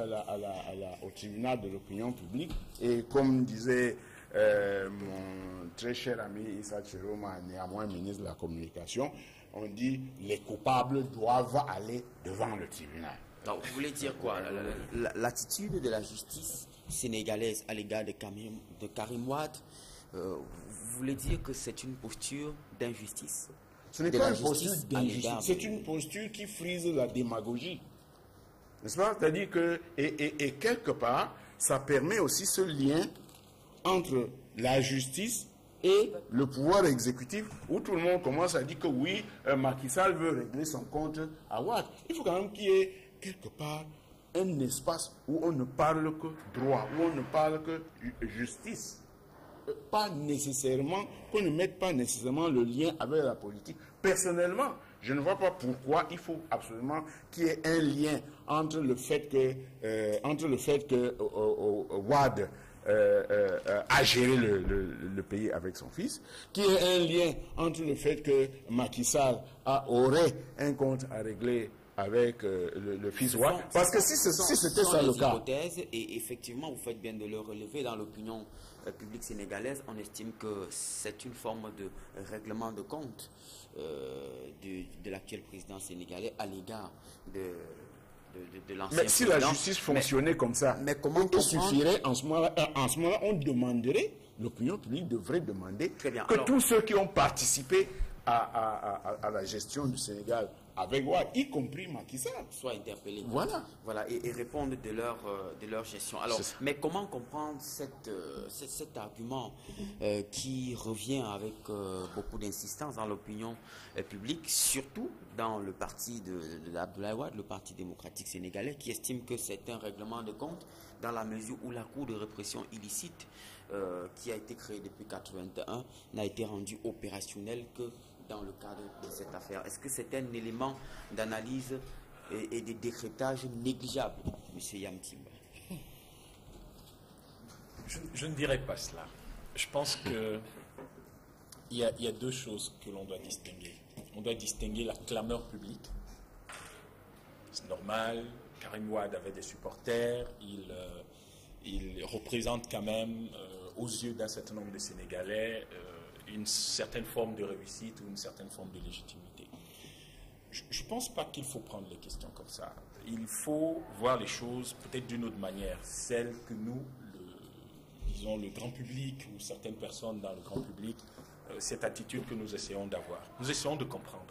au tribunal de l'opinion publique. Et comme disait euh, mon très cher ami Issa Chiroma, néanmoins ministre de la Communication, on dit les coupables doivent aller devant le tribunal. Donc, vous voulez dire quoi L'attitude de la justice sénégalaise à l'égard de Karim, de Karim Wad, euh, voulez dire que c'est une posture d'injustice Ce n'est pas une posture d'injustice, c'est une posture qui frise la démagogie. N'est-ce pas? C'est-à-dire que, et, quelque part, ça permet aussi ce lien entre la justice et le pouvoir exécutif, où tout le monde commence à dire que oui, euh, Macky Sall veut régler son compte à Watt. Il faut quand même qu'il y ait quelque part un espace où on ne parle que droit, où on ne parle que justice. Euh, pas nécessairement, qu'on ne mette pas nécessairement le lien avec la politique. Personnellement, je ne vois pas pourquoi il faut absolument qu'il y ait un lien entre le fait que, euh, entre le fait que euh, Wad a géré le, pays avec son fils, qu'il y ait un lien entre le fait que Macky Sall a, aurait un compte à régler avec euh, le, fils roi. Parce que si, c'était ça le cas. et effectivement, vous faites bien de le relever dans l'opinion euh, publique sénégalaise. On estime que c'est une forme de règlement de compte euh, de, l'actuel président sénégalais à l'égard de, de, l'ancien Mais si la justice fonctionnait comme ça, mais comment suffirait en ce moment-là, en ce moment on demanderait, l'opinion publique devrait demander que tous ceux qui ont participé à, à la gestion du Sénégal avec moi, y compris Macky Sall. Soit interpellés. Voilà. Voilà, et, répondre de leur, euh, de leur gestion. Alors, mais comment comprendre cette, euh, cet argument euh, qui revient avec beaucoup d'insistance dans l'opinion publique, surtout dans le parti de, de, le Parti démocratique sénégalais, qui estime que c'est un règlement de compte dans la mesure où la Cour de répression illicite qui a été créée depuis 1981 n'a été rendue opérationnelle que dans le cadre de cette affaire Est-ce que c'est un élément d'analyse et, de décrétage négligeable, M. Yamtimba je, ne dirais pas cela. Je pense que il y, a, deux choses que l'on doit distinguer. On doit distinguer la clameur publique. C'est normal, Karim Ouad avait des supporters, il, euh, représente quand même, euh, aux yeux d'un certain nombre de Sénégalais, euh, une certaine forme de réussite ou une certaine forme de légitimité. Je ne pense pas qu'il faut prendre les questions comme ça. Il faut voir les choses peut-être d'une autre manière, celle que nous, le, disons le grand public ou certaines personnes dans le grand public, euh, cette attitude que nous essayons d'avoir. Nous essayons de comprendre.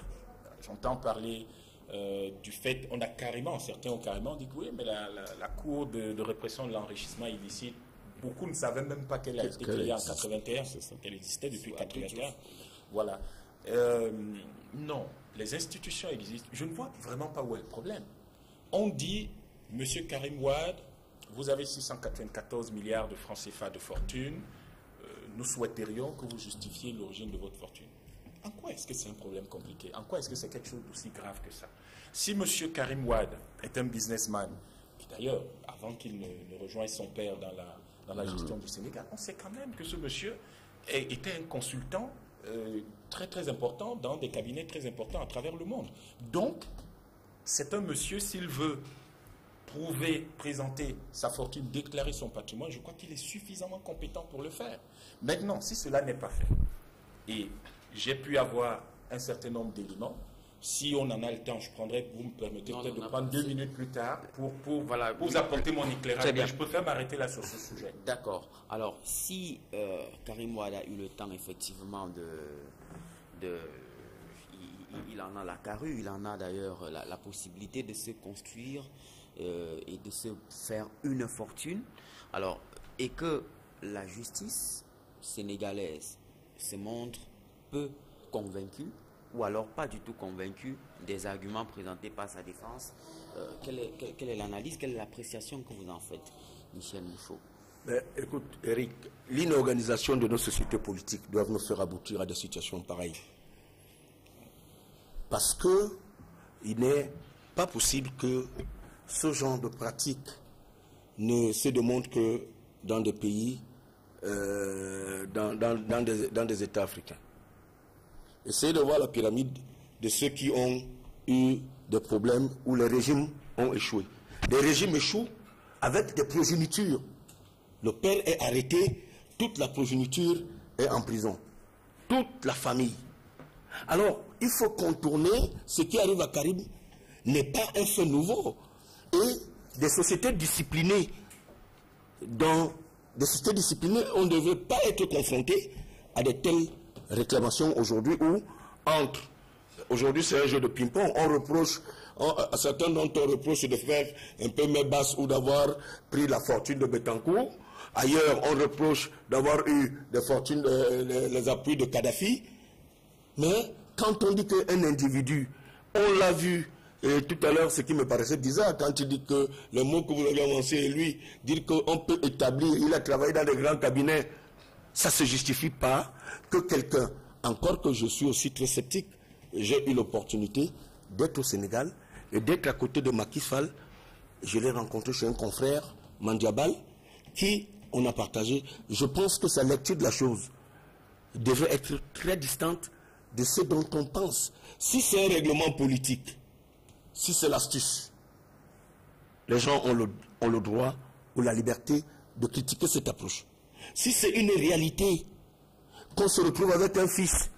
J'entends parler euh, du fait, on a carrément, certains ont carrément dit que oui, mais la, Cour de, de répression de l'enrichissement illicite Beaucoup ne savaient même pas qu'elle a été créée en 81, qu'elle existait depuis 81. Voilà. Euh, non, les institutions existent. Je ne vois vraiment pas où est le problème. On dit, Monsieur Karim Ouad, vous avez 694 milliards de francs CFA de fortune. Euh, nous souhaiterions que vous justifiez l'origine de votre fortune. En quoi est-ce que c'est un problème compliqué? En quoi est-ce que c'est quelque chose d'aussi grave que ça? Si Monsieur Karim Ouad est un businessman, qui d'ailleurs, avant qu'il ne, ne rejoigne son père dans la dans la gestion du Sénégal. On sait quand même que ce monsieur était un consultant euh, très très important dans des cabinets très importants à travers le monde. Donc, c'est un monsieur, s'il veut prouver, présenter sa fortune, déclarer son patrimoine, je crois qu'il est suffisamment compétent pour le faire. Maintenant, si cela n'est pas fait, et j'ai pu avoir un certain nombre d'éléments, si on en a le temps, je prendrai, vous me permettez peut-être de prendre deux minutes plus tard pour, pour, voilà, vous apporter mon éclairage. Mais je préfère m'arrêter là sur ce sujet. D'accord. Alors, si euh, Karim Ouad a eu le temps, effectivement, de, de il en a la carrue, il en a d'ailleurs la, possibilité de se construire euh, et de se faire une fortune. Alors, et que la justice sénégalaise se montre peu convaincue ou alors pas du tout convaincue des arguments présentés par sa défense. Euh, quelle est l'analyse, quelle est l'appréciation que vous en faites, Michel Mouffaut Écoute, Eric, l'inorganisation de nos sociétés politiques doit nous faire aboutir à des situations pareilles. Parce que il n'est pas possible que ce genre de pratique ne se démontre que dans des pays, euh, dans, des, États africains. Essayez de voir la pyramide de ceux qui ont eu des problèmes où les régimes ont échoué. Les régimes échouent avec des progénitures. Le père est arrêté, toute la progéniture est en prison. Toute la famille. Alors, il faut contourner ce qui arrive à Caribe n'est pas un fait nouveau. Et des sociétés disciplinées, dans des sociétés disciplinées, on ne devait pas être confronté à de telles réclamations aujourd'hui où, entre, aujourd'hui c'est un jeu de ping-pong, on reproche, à certains d'entre eux reproche de faire un peu mes basse ou d'avoir pris la fortune de Betancourt. Ailleurs, on reproche d'avoir eu des fortunes, euh, les appuis de Kadhafi. Mais quand on dit qu'un individu, on l'a vu et tout à l'heure, ce qui me paraissait bizarre, quand il dit que le mot que vous avez avancé lui, dire qu'on peut établir, il a travaillé dans des grands cabinets, ça ne se justifie pas que quelqu'un, encore que je suis aussi très sceptique, j'ai eu l'opportunité d'être au Sénégal et d'être à côté de Macky Fall. Je l'ai rencontré chez un confrère, Mandiabal, qui on a partagé. Je pense que sa lecture de la chose devrait être très distante de ce dont on pense. Si c'est un règlement politique, si c'est l'astuce, les gens ont le, ont le, droit ou la liberté de critiquer cette approche. Si c'est une réalité, qu'on se retrouve avec un fils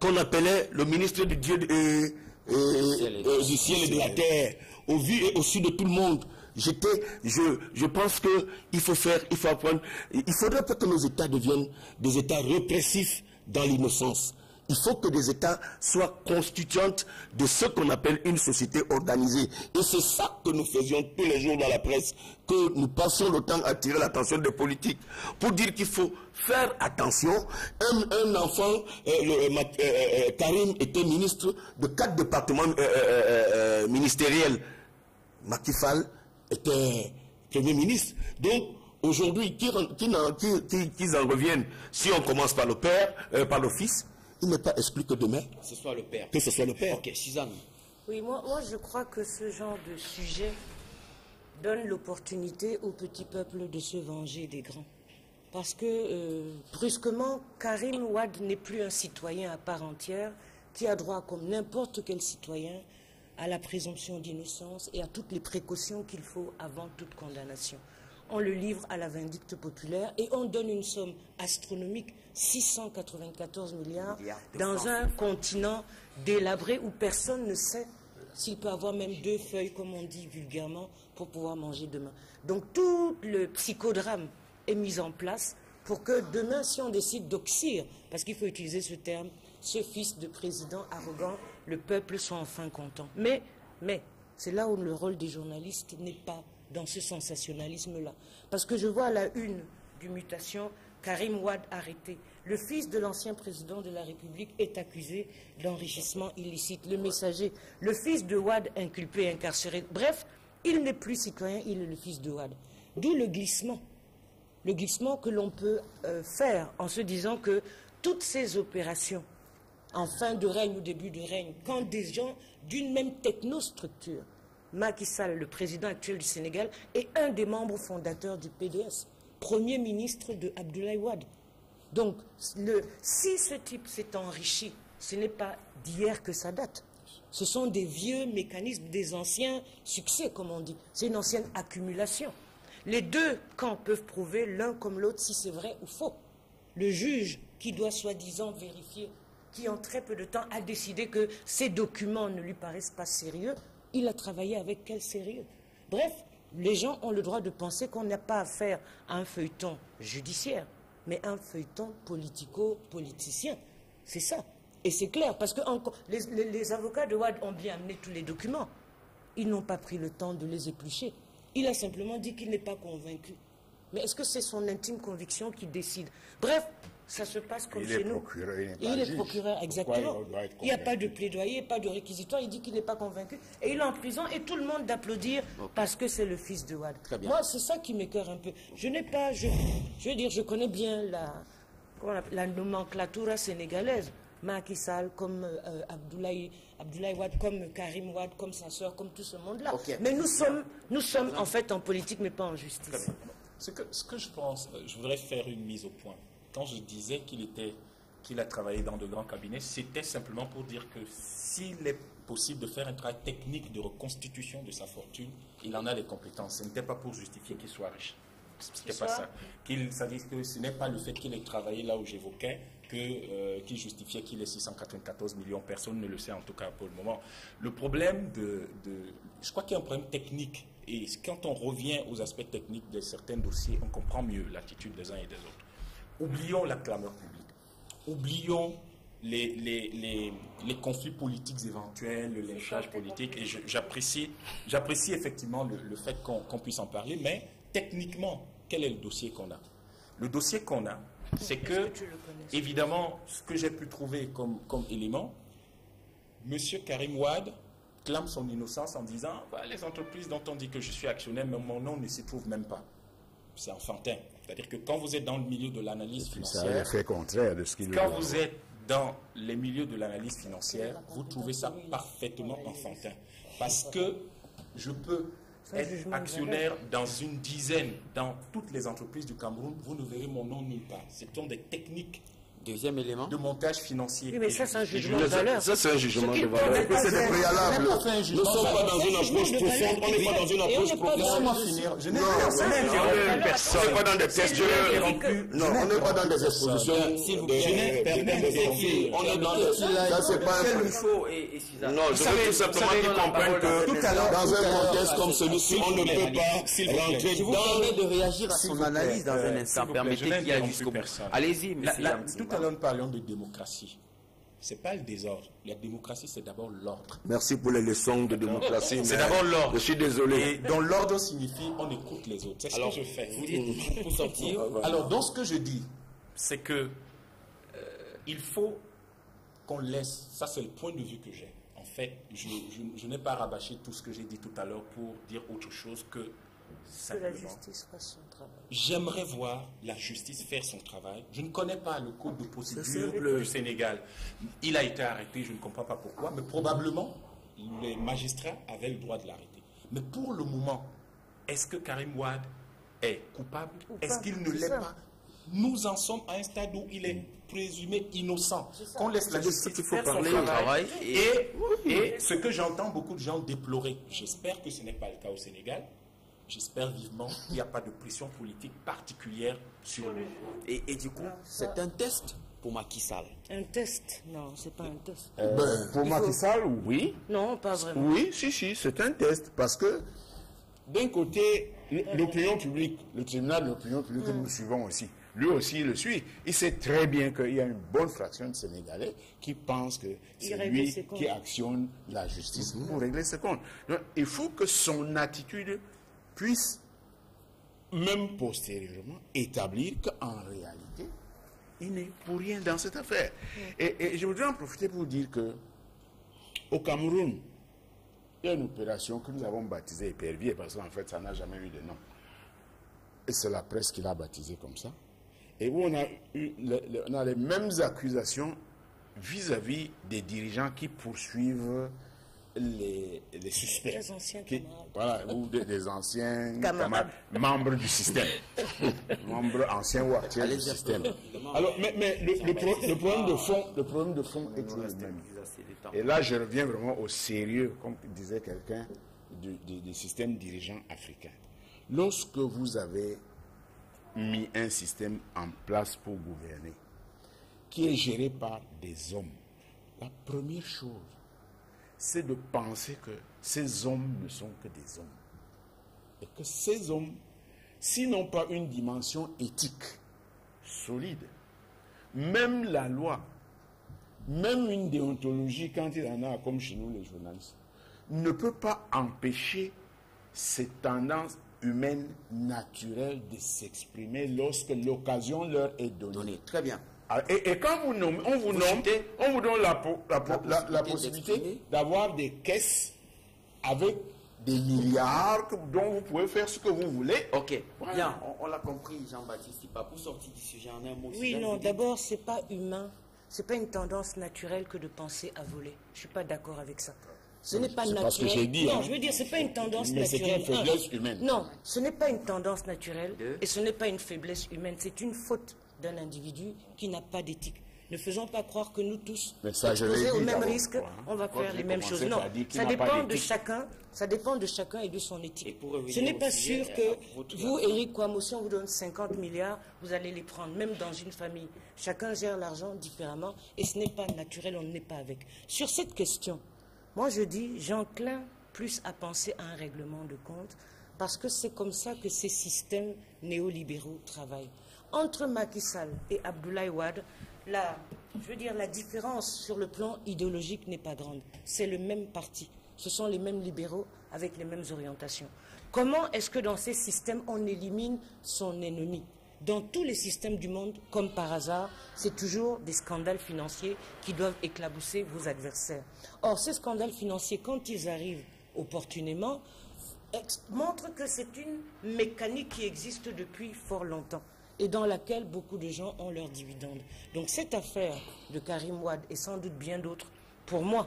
qu'on appelait le ministre du Dieu et, du ciel et de la terre, au vu et au su de tout le monde, j'étais, je, je pense qu'il faut faire, il faut apprendre, il faudrait pas que nos États deviennent des États répressifs dans l'innocence. Il faut que des États soient constituantes de ce qu'on appelle une société organisée. Et c'est ça que nous faisions tous les jours dans la presse, que nous passons le temps à attirer l'attention des politiques pour dire qu'il faut faire attention. Un, enfant, euh, euh, euh, Karim était ministre de quatre départements ministériels. Macky était Premier ministre. Donc, aujourd'hui, qu'ils en reviennent, si on commence par le père, par le fils, il n'est pas exclu que demain, que ce soit le père. Que ce soit le père. Ok, Suzanne. Oui, moi, moi je crois que ce genre de sujet donne l'opportunité au petit peuple de se venger des grands. Parce que, euh, brusquement, Karim Ouad n'est plus un citoyen à part entière qui a droit, comme n'importe quel citoyen, à la présomption d'innocence et à toutes les précautions qu'il faut avant toute condamnation on le livre à la vindicte populaire et on donne une somme astronomique, 694 milliards, dans un continent délabré où personne ne sait s'il peut avoir même deux feuilles, comme on dit vulgairement, pour pouvoir manger demain. Donc tout le psychodrame est mis en place pour que demain, si on décide d'oxyre, parce qu'il faut utiliser ce terme, ce fils de président arrogant, le peuple soit enfin content. Mais, mais, c'est là où le rôle des journalistes n'est pas dans ce sensationnalisme-là. Parce que je vois la une du mutation Karim Ouad arrêté. Le fils de l'ancien président de la République est accusé d'enrichissement illicite. Le messager, le fils de Ouad inculpé, incarcéré. Bref, il n'est plus citoyen, il est le fils de Ouad. D'où le glissement. Le glissement que l'on peut euh, faire en se disant que toutes ces opérations, en fin de règne ou début de règne, quand des gens d'une même technostructure Macky Sall, le président actuel du Sénégal, est un des membres fondateurs du PDS, premier ministre de Abdoulaye Wade. Donc, si ce type s'est enrichi, ce n'est pas d'hier que ça date. Ce sont des vieux mécanismes, des anciens succès, comme on dit. C'est une ancienne accumulation. Les deux camps peuvent prouver l'un comme l'autre si c'est vrai ou faux. Le juge qui doit soi-disant vérifier, qui en très peu de temps a décidé que ces documents ne lui paraissent pas sérieux, il a travaillé avec quel sérieux? Bref, les gens ont le droit de penser qu'on n'a pas affaire à un feuilleton judiciaire, mais un feuilleton politico-politicien. C'est ça. Et c'est clair, parce que les- les avocats de Wad ont bien amené tous les documents. Ils n'ont pas pris le temps de les éplucher. Il a simplement dit qu'il n'est pas convaincu. Mais est-ce que c'est son intime conviction qui décide? Bref, ça se passe comme Il chez nous. il il est juge. procureur, exactement. il n'y a pas de plaidoyer, pas de réquisitoire. Il dit qu'il n'est pas convaincu. Et il est en prison et tout le monde d'applaudir parce que c'est le fils de Wad. Moi, c'est ça qui m'écœure un peu. Je n'ai pas, je, je veux dire, je connais bien la, la nomenclatura sénégalaise. Macky Sall, comme euh, Abdoulaye, Abdoulaye Wade, comme Karim Wade, comme sa sœur, comme tout ce monde-là. Mais nous sommes, nous sommes en fait en politique, mais pas en justice. Ce que, ce que je pense, euh, je voudrais faire une mise au point. Quand je disais qu'il a travaillé dans de grands cabinets, c'était simplement pour dire que s'il est possible de faire un travail technique de reconstitution de sa fortune, il en a les compétences. Ce n'était pas pour justifier qu'il soit riche. C'était pas ça. Qu'il, que ce n'est pas le fait qu'il ait travaillé là où j'évoquais que, euh, qui justifiait qu'il ait 694 millions. Personne ne le sait en tout cas pour le moment. Le problème de- je crois qu'il y a un problème technique. Et quand on revient aux aspects techniques de certains dossiers, on comprend mieux l'attitude des uns et des autres. Oublions la clameur publique. Oublions les, les, les, les conflits politiques éventuels, le lynchage politique. Et j'apprécie, j'apprécie effectivement le, le fait qu'on puisse en parler. Mais techniquement, quel est le dossier qu'on a? Le dossier qu'on a, c'est que, évidemment, ce que j'ai pu trouver comme, comme élément, Monsieur Karim Wad clame son innocence en disant Bah, les entreprises dont on dit que je suis actionnaire, mais mon nom ne s'y trouve même pas. C'est enfantin. C'est-à-dire que quand vous êtes dans le milieu de l'analyse financière, l'effet contraire de ce qu'il quand vous êtes dans les milieux de l'analyse financière, vous trouvez ça parfaitement enfantin. Parce que je peux être actionnaire dans une dizaine, dans toutes les entreprises du Cameroun, vous ne verrez mon nom nulle part. Ce sont des techniques Deuxième élément. de montage financier. Oui, mais ça, c'est un jugement de Ça, valeur. ça, c'est un jugement de valeur. C'est des préalables. Nous ne sommes pas dans une approche profonde, on n'est pas dans une approche profonde. dans- Laissez-moi finir. Je n'ai dans- personne. on n'est pas dans des tests. Non, on n'est pas dans des expositions. On est dans le Ça, c'est pas un-. Non, je veux tout simplement qu'ils comprennent que dans un contexte comme celui-ci, on ne peut pas rentrer Je vous dans permets de réagir à son analyse dans euh, un instant. vous plaît, Permettez je qu'il y n'interromps jusqu'au bout. Allez-y, monsieur. L'heure, nous parlions de démocratie. Ce n'est pas le désordre. La démocratie, c'est d'abord l'ordre. Merci pour les leçons de démocratie. C'est d'abord l'ordre. Je suis désolé. Et dans l'ordre signifie on écoute les autres. C'est ce Alors, que je fais. vous dites, pour sortir, Alors, dans ce que je dis, c'est que euh, il faut qu'on laisse. Ça, c'est le point de vue que j'ai. En fait, je, je- je n'ai pas rabâché tout ce que j'ai dit tout à l'heure pour dire autre chose que Que la simplement. justice fasse son travail. J'aimerais voir la justice faire son travail. Je ne connais pas le code de procédure du Sénégal. Il a été arrêté, je ne comprends pas pourquoi, mais probablement les magistrats avaient le droit de l'arrêter. Mais pour le moment, est-ce que Karim Wad est coupable? Est-ce qu'il ne l'est pas? Nous en sommes à un stade où il est présumé innocent. Qu'on laisse la justice qu'il faut faire son parler. travail. Travail Et, et ce que j'entends beaucoup de gens déplorer, j'espère que ce n'est pas le cas au Sénégal, j'espère vivement qu'il n'y a pas de pression politique particulière sur lui. Et, et du coup, c'est un test pour Macky Sall. Un test Non, c'est pas un test. Ben, pour Macky Sall, oui. Non, pas vraiment. Oui, si, si, c'est un test parce que d'un côté, l'opinion publique, le tribunal de l'opinion publique que nous suivons aussi, lui aussi il le suit. Il sait très bien qu'il y a une bonne fraction de Sénégalais qui pensent que c'est lui qui actionne la justice pour régler ses comptes. Donc, il faut que son attitude puisse, même postérieurement, établir qu'en réalité, il n'est pour rien dans cette affaire. Et, et je voudrais en profiter pour dire que au Cameroun, il y a une opération que nous avons baptisée épervier parce qu'en fait, ça n'a jamais eu de nom. Et c'est la presse qui l'a baptisée comme ça. Et où on a, eu on a les mêmes accusations vis-à-vis des dirigeants qui poursuivent les, les suspects. Les anciens Qui- voilà, ou des, des anciens Camarades. camarades, membres du système. membres anciens ou actuels du système. Alors, mais, mais le, le pro- le problème de fond, le problème de fond est toujours le même. Et là, je reviens vraiment au sérieux, comme disait quelqu'un, du, du- du système dirigeant africain. Lorsque vous avez mis un système en place pour gouverner, qui est géré par des hommes, la première chose, c'est de penser que ces hommes ne sont que des hommes. Et que ces hommes, s'ils n'ont pas une dimension éthique solide, même la loi même une déontologie, quand il en a, comme chez nous les journalistes, ne peut pas empêcher cette tendance humaine naturelle de s'exprimer lorsque l'occasion leur est donnée. Très bien. Ah, Et, et quand vous nommez, on vous, Vous nomme, citez on vous donne la, po- la po- La la- la possibilité d'avoir des caisses avec des milliards dont vous pouvez faire ce que vous voulez. Ok. Voilà. Bien, on, on l'a compris, Jean-Baptiste. Pas pour sortir du sujet en un mot. Oui, non, d'abord, c'est pas humain. C'est pas une tendance naturelle que de penser à voler. Je suis pas d'accord avec ça. Ce n'est pas naturel. pas ce que j'ai dit, Non, hein. je veux dire, c'est pas une tendance Mais c'est naturelle. une faiblesse Un. humaine. Non, ce n'est pas une tendance naturelle Deux. et ce n'est pas une faiblesse humaine. C'est une faute d'un individu qui n'a pas d'éthique. Ne faisons pas croire que nous tous, Mais ça, je l'ai exposés dit au même risque, on va Quand faire les mêmes choses. Non, ça dépend de chacun. Ça dépend de chacun et de son éthique. Ce n'est pas sujet, sûr euh, que vous. Eric Kwamo, si on vous donne 50 milliards, vous allez les prendre, même dans une famille. Chacun gère l'argent différemment et ce n'est pas naturel, on n'est pas avec. Sur cette question, moi je dis, j'enclin plus à penser à un règlement de compte parce que c'est comme ça que ces systèmes néolibéraux travaillent. Entre Macky Sall et Abdoulaye Wade, la, je veux dire, la différence sur le plan idéologique n'est pas grande. C'est le même parti. Ce sont les mêmes libéraux avec les mêmes orientations. Comment est-ce que dans ces systèmes, on élimine son ennemi? Dans tous les systèmes du monde, comme par hasard, c'est toujours des scandales financiers qui doivent éclabousser vos adversaires. Or, ces scandales financiers, quand ils arrivent opportunément, montrent que c'est une mécanique qui existe depuis fort longtemps et dans laquelle beaucoup de gens ont leurs dividendes. Donc cette affaire de Karim Wad et sans doute bien d'autres, pour moi,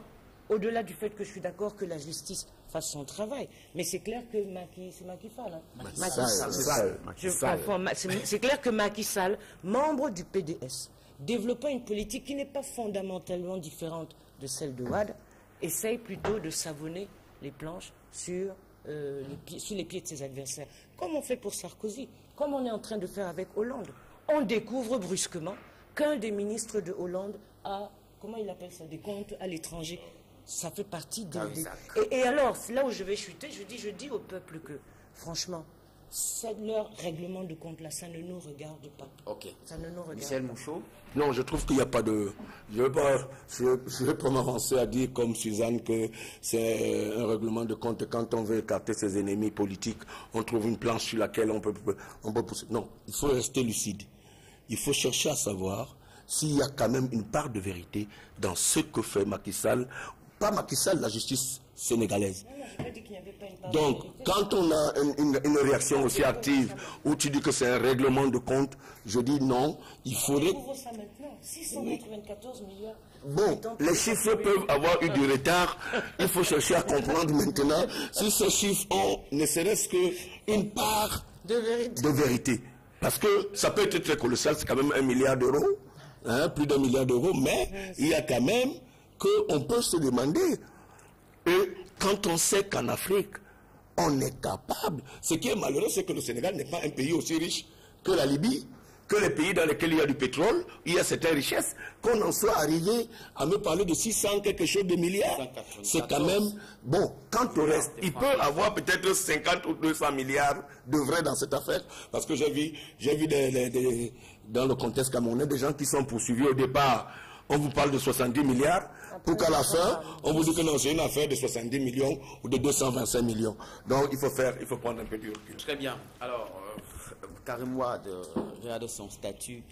au-delà du fait que je suis d'accord que la justice fasse son travail, mais c'est clair que Macky, c'est Macky Sall, hein Macky Sall, Sall. Sall, Macky Je Sall. confonds, Ma- c'est c'est clair que Macky Sall, membre du PDS, développant une politique qui n'est pas fondamentalement différente de celle de Wad, essaye plutôt de savonner les planches sur, euh, les pieds, sur les pieds de ses adversaires. Comme on fait pour Sarkozy, comme on est en train de faire avec Hollande. On découvre brusquement qu'un des ministres de Hollande a, comment il appelle ça, des comptes à l'étranger. Ça fait partie des... Ah oui, et, et alors, c'est là où je vais chuter, je dis, je dis au peuple que, franchement, leur règlement de compte là, ça ne nous regarde pas. Ok. Ça ne nous regarde Michel pas. Mouchot. Non, je trouve qu'il n'y a pas de. Je ne vais pas, je, je vais pas m'avancer à dire comme Suzanne que c'est un règlement de compte. Quand on veut écarter ses ennemis politiques, on trouve une planche sur laquelle on peut, on peut pousser. Non, il faut rester lucide. Il faut chercher à savoir s'il y a quand même une part de vérité dans ce que fait Macky Sall. Pas Macky Sall, la justice sénégalaise. Donc, quand on a une, une- une réaction aussi active où tu dis que c'est un règlement de compte, je dis non, il faudrait Ouvre ça maintenant. 694 milliards. Bon, les chiffres peuvent avoir eu du retard. Il faut chercher à comprendre maintenant si ces chiffres ont ne serait-ce qu'une part De vérité. de vérité. Parce que ça peut être très colossal, c'est quand même un milliard d'euros, hein, plus d'un milliard d'euros, mais il y a quand même qu'on peut se demander. Et quand on sait qu'en Afrique, on est capable, ce qui est malheureux, c'est que le Sénégal n'est pas un pays aussi riche que la Libye, que les pays dans lesquels il y a du pétrole, il y a certaines richesses, qu'on en soit arrivé à me parler de 600 quelque chose de milliards. 194. C'est quand même, bon, quant au reste, il peut avoir peut-être 50 ou 200 milliards de vrai dans cette affaire, parce que j'ai vu, j'ai vu des- des- des- dans le contexte camerounais des gens qui sont poursuivis au départ. On vous parle de 70 milliards, pour qu'à la fin, on vous dit que non, c'est une affaire de 70 millions ou de 225 millions. Donc il faut faire, il faut prendre un peu du recul. Très bien. Alors, euh, Karim Wade euh, garde son statut,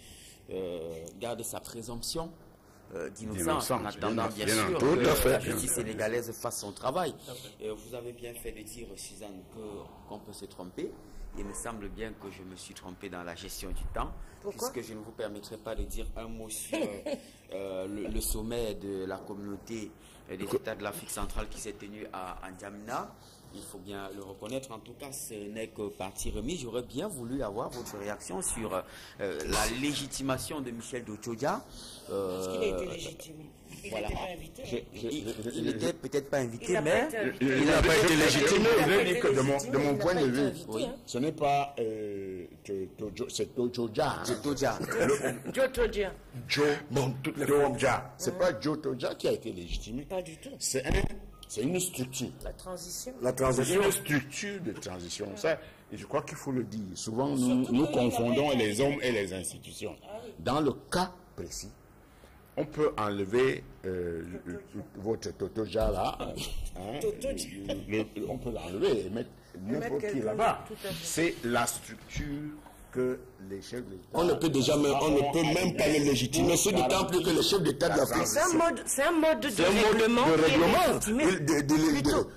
euh, garde sa présomption euh, d'innocence en attendant bien, bien sûr que Tout à fait. la justice sénégalaise fasse son travail. Et vous avez bien fait de dire, Suzanne, qu'on peut se tromper. Il me semble bien que je me suis trompé dans la gestion du temps, Pourquoi puisque je ne vous permettrai pas de dire un mot sur euh, le, le sommet de la communauté euh, des États de l'Afrique centrale qui s'est tenu à N'Djamena. Il faut bien le reconnaître. En tout cas, ce n'est que partie remise. J'aurais bien voulu avoir votre réaction sur euh, la légitimation de Michel Dochodia. Parce qu'il a été légitimé? Il voilà. n'était pas invité. J'ai- j'ai- Il n'était peut-être pas invité, mais. Il n'a pas été que de mon, de légitimé, mon point de vue, Oui. hein. ce n'est pas euh, c'est Tojoja. hein. Joe Todia. Joe Toja. C'est pas Joe Toja qui a été légitimé. Pas du tout. C'est un, c'est une structure. La transition. la C'est transition. une structure de transition. Ça, et je crois qu'il faut le dire. Souvent, nous, nous confondons les hommes et les institutions. Dans le cas précis, on peut enlever euh, votre Totoja là. hein, le- le- on peut l'enlever et mettre n'importe qui là-bas. C'est la structure que les chefs d'État. On ne peut déjà même, on ne peut même pas le légitimer. C'est d'autant plus que le chef d'État de C'est un mode, c'est un mode de c'est un mode règlement. de règlement. de- de- de-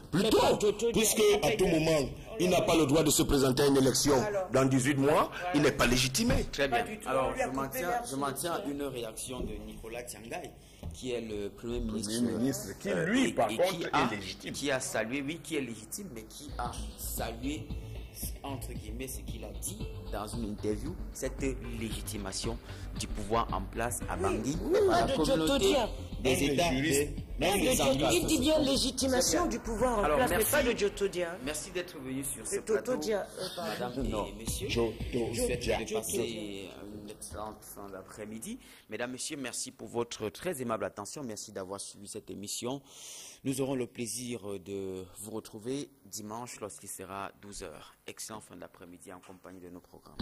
Plutôt. plutôt, puisque à tout moment, il n'a pas le droit de se présenter à une élection Alors. dans 18 mois, il n'est pas légitimé. Très bien. Alors, je maintiens, je une réaction de Nicolas Tiangai, qui est le Premier ministre. Premier ministre, qui euh, lui, et- par et contre, qui est légitime. Qui a salué, oui, qui est légitime, mais qui a salué, entre guillemets, ce qu'il a dit dans une interview, cette légitimation du pouvoir en place à Bangui mais par pas la de communauté Jotodia. des États. Il dit bien légitimation du pouvoir en Alors, place, mais merci. pas de Jotodia. Merci d'être venu sur ce plateau, Dia, euh, madame Non, et messieurs. Joto Je vous souhaite Dia. de passer une excellente fin d'après-midi. Mesdames, messieurs, merci pour votre très aimable attention. Merci d'avoir suivi cette émission. Nous aurons le plaisir de vous retrouver dimanche lorsqu'il sera 12h. Excellente fin d'après-midi en compagnie de nos programmes.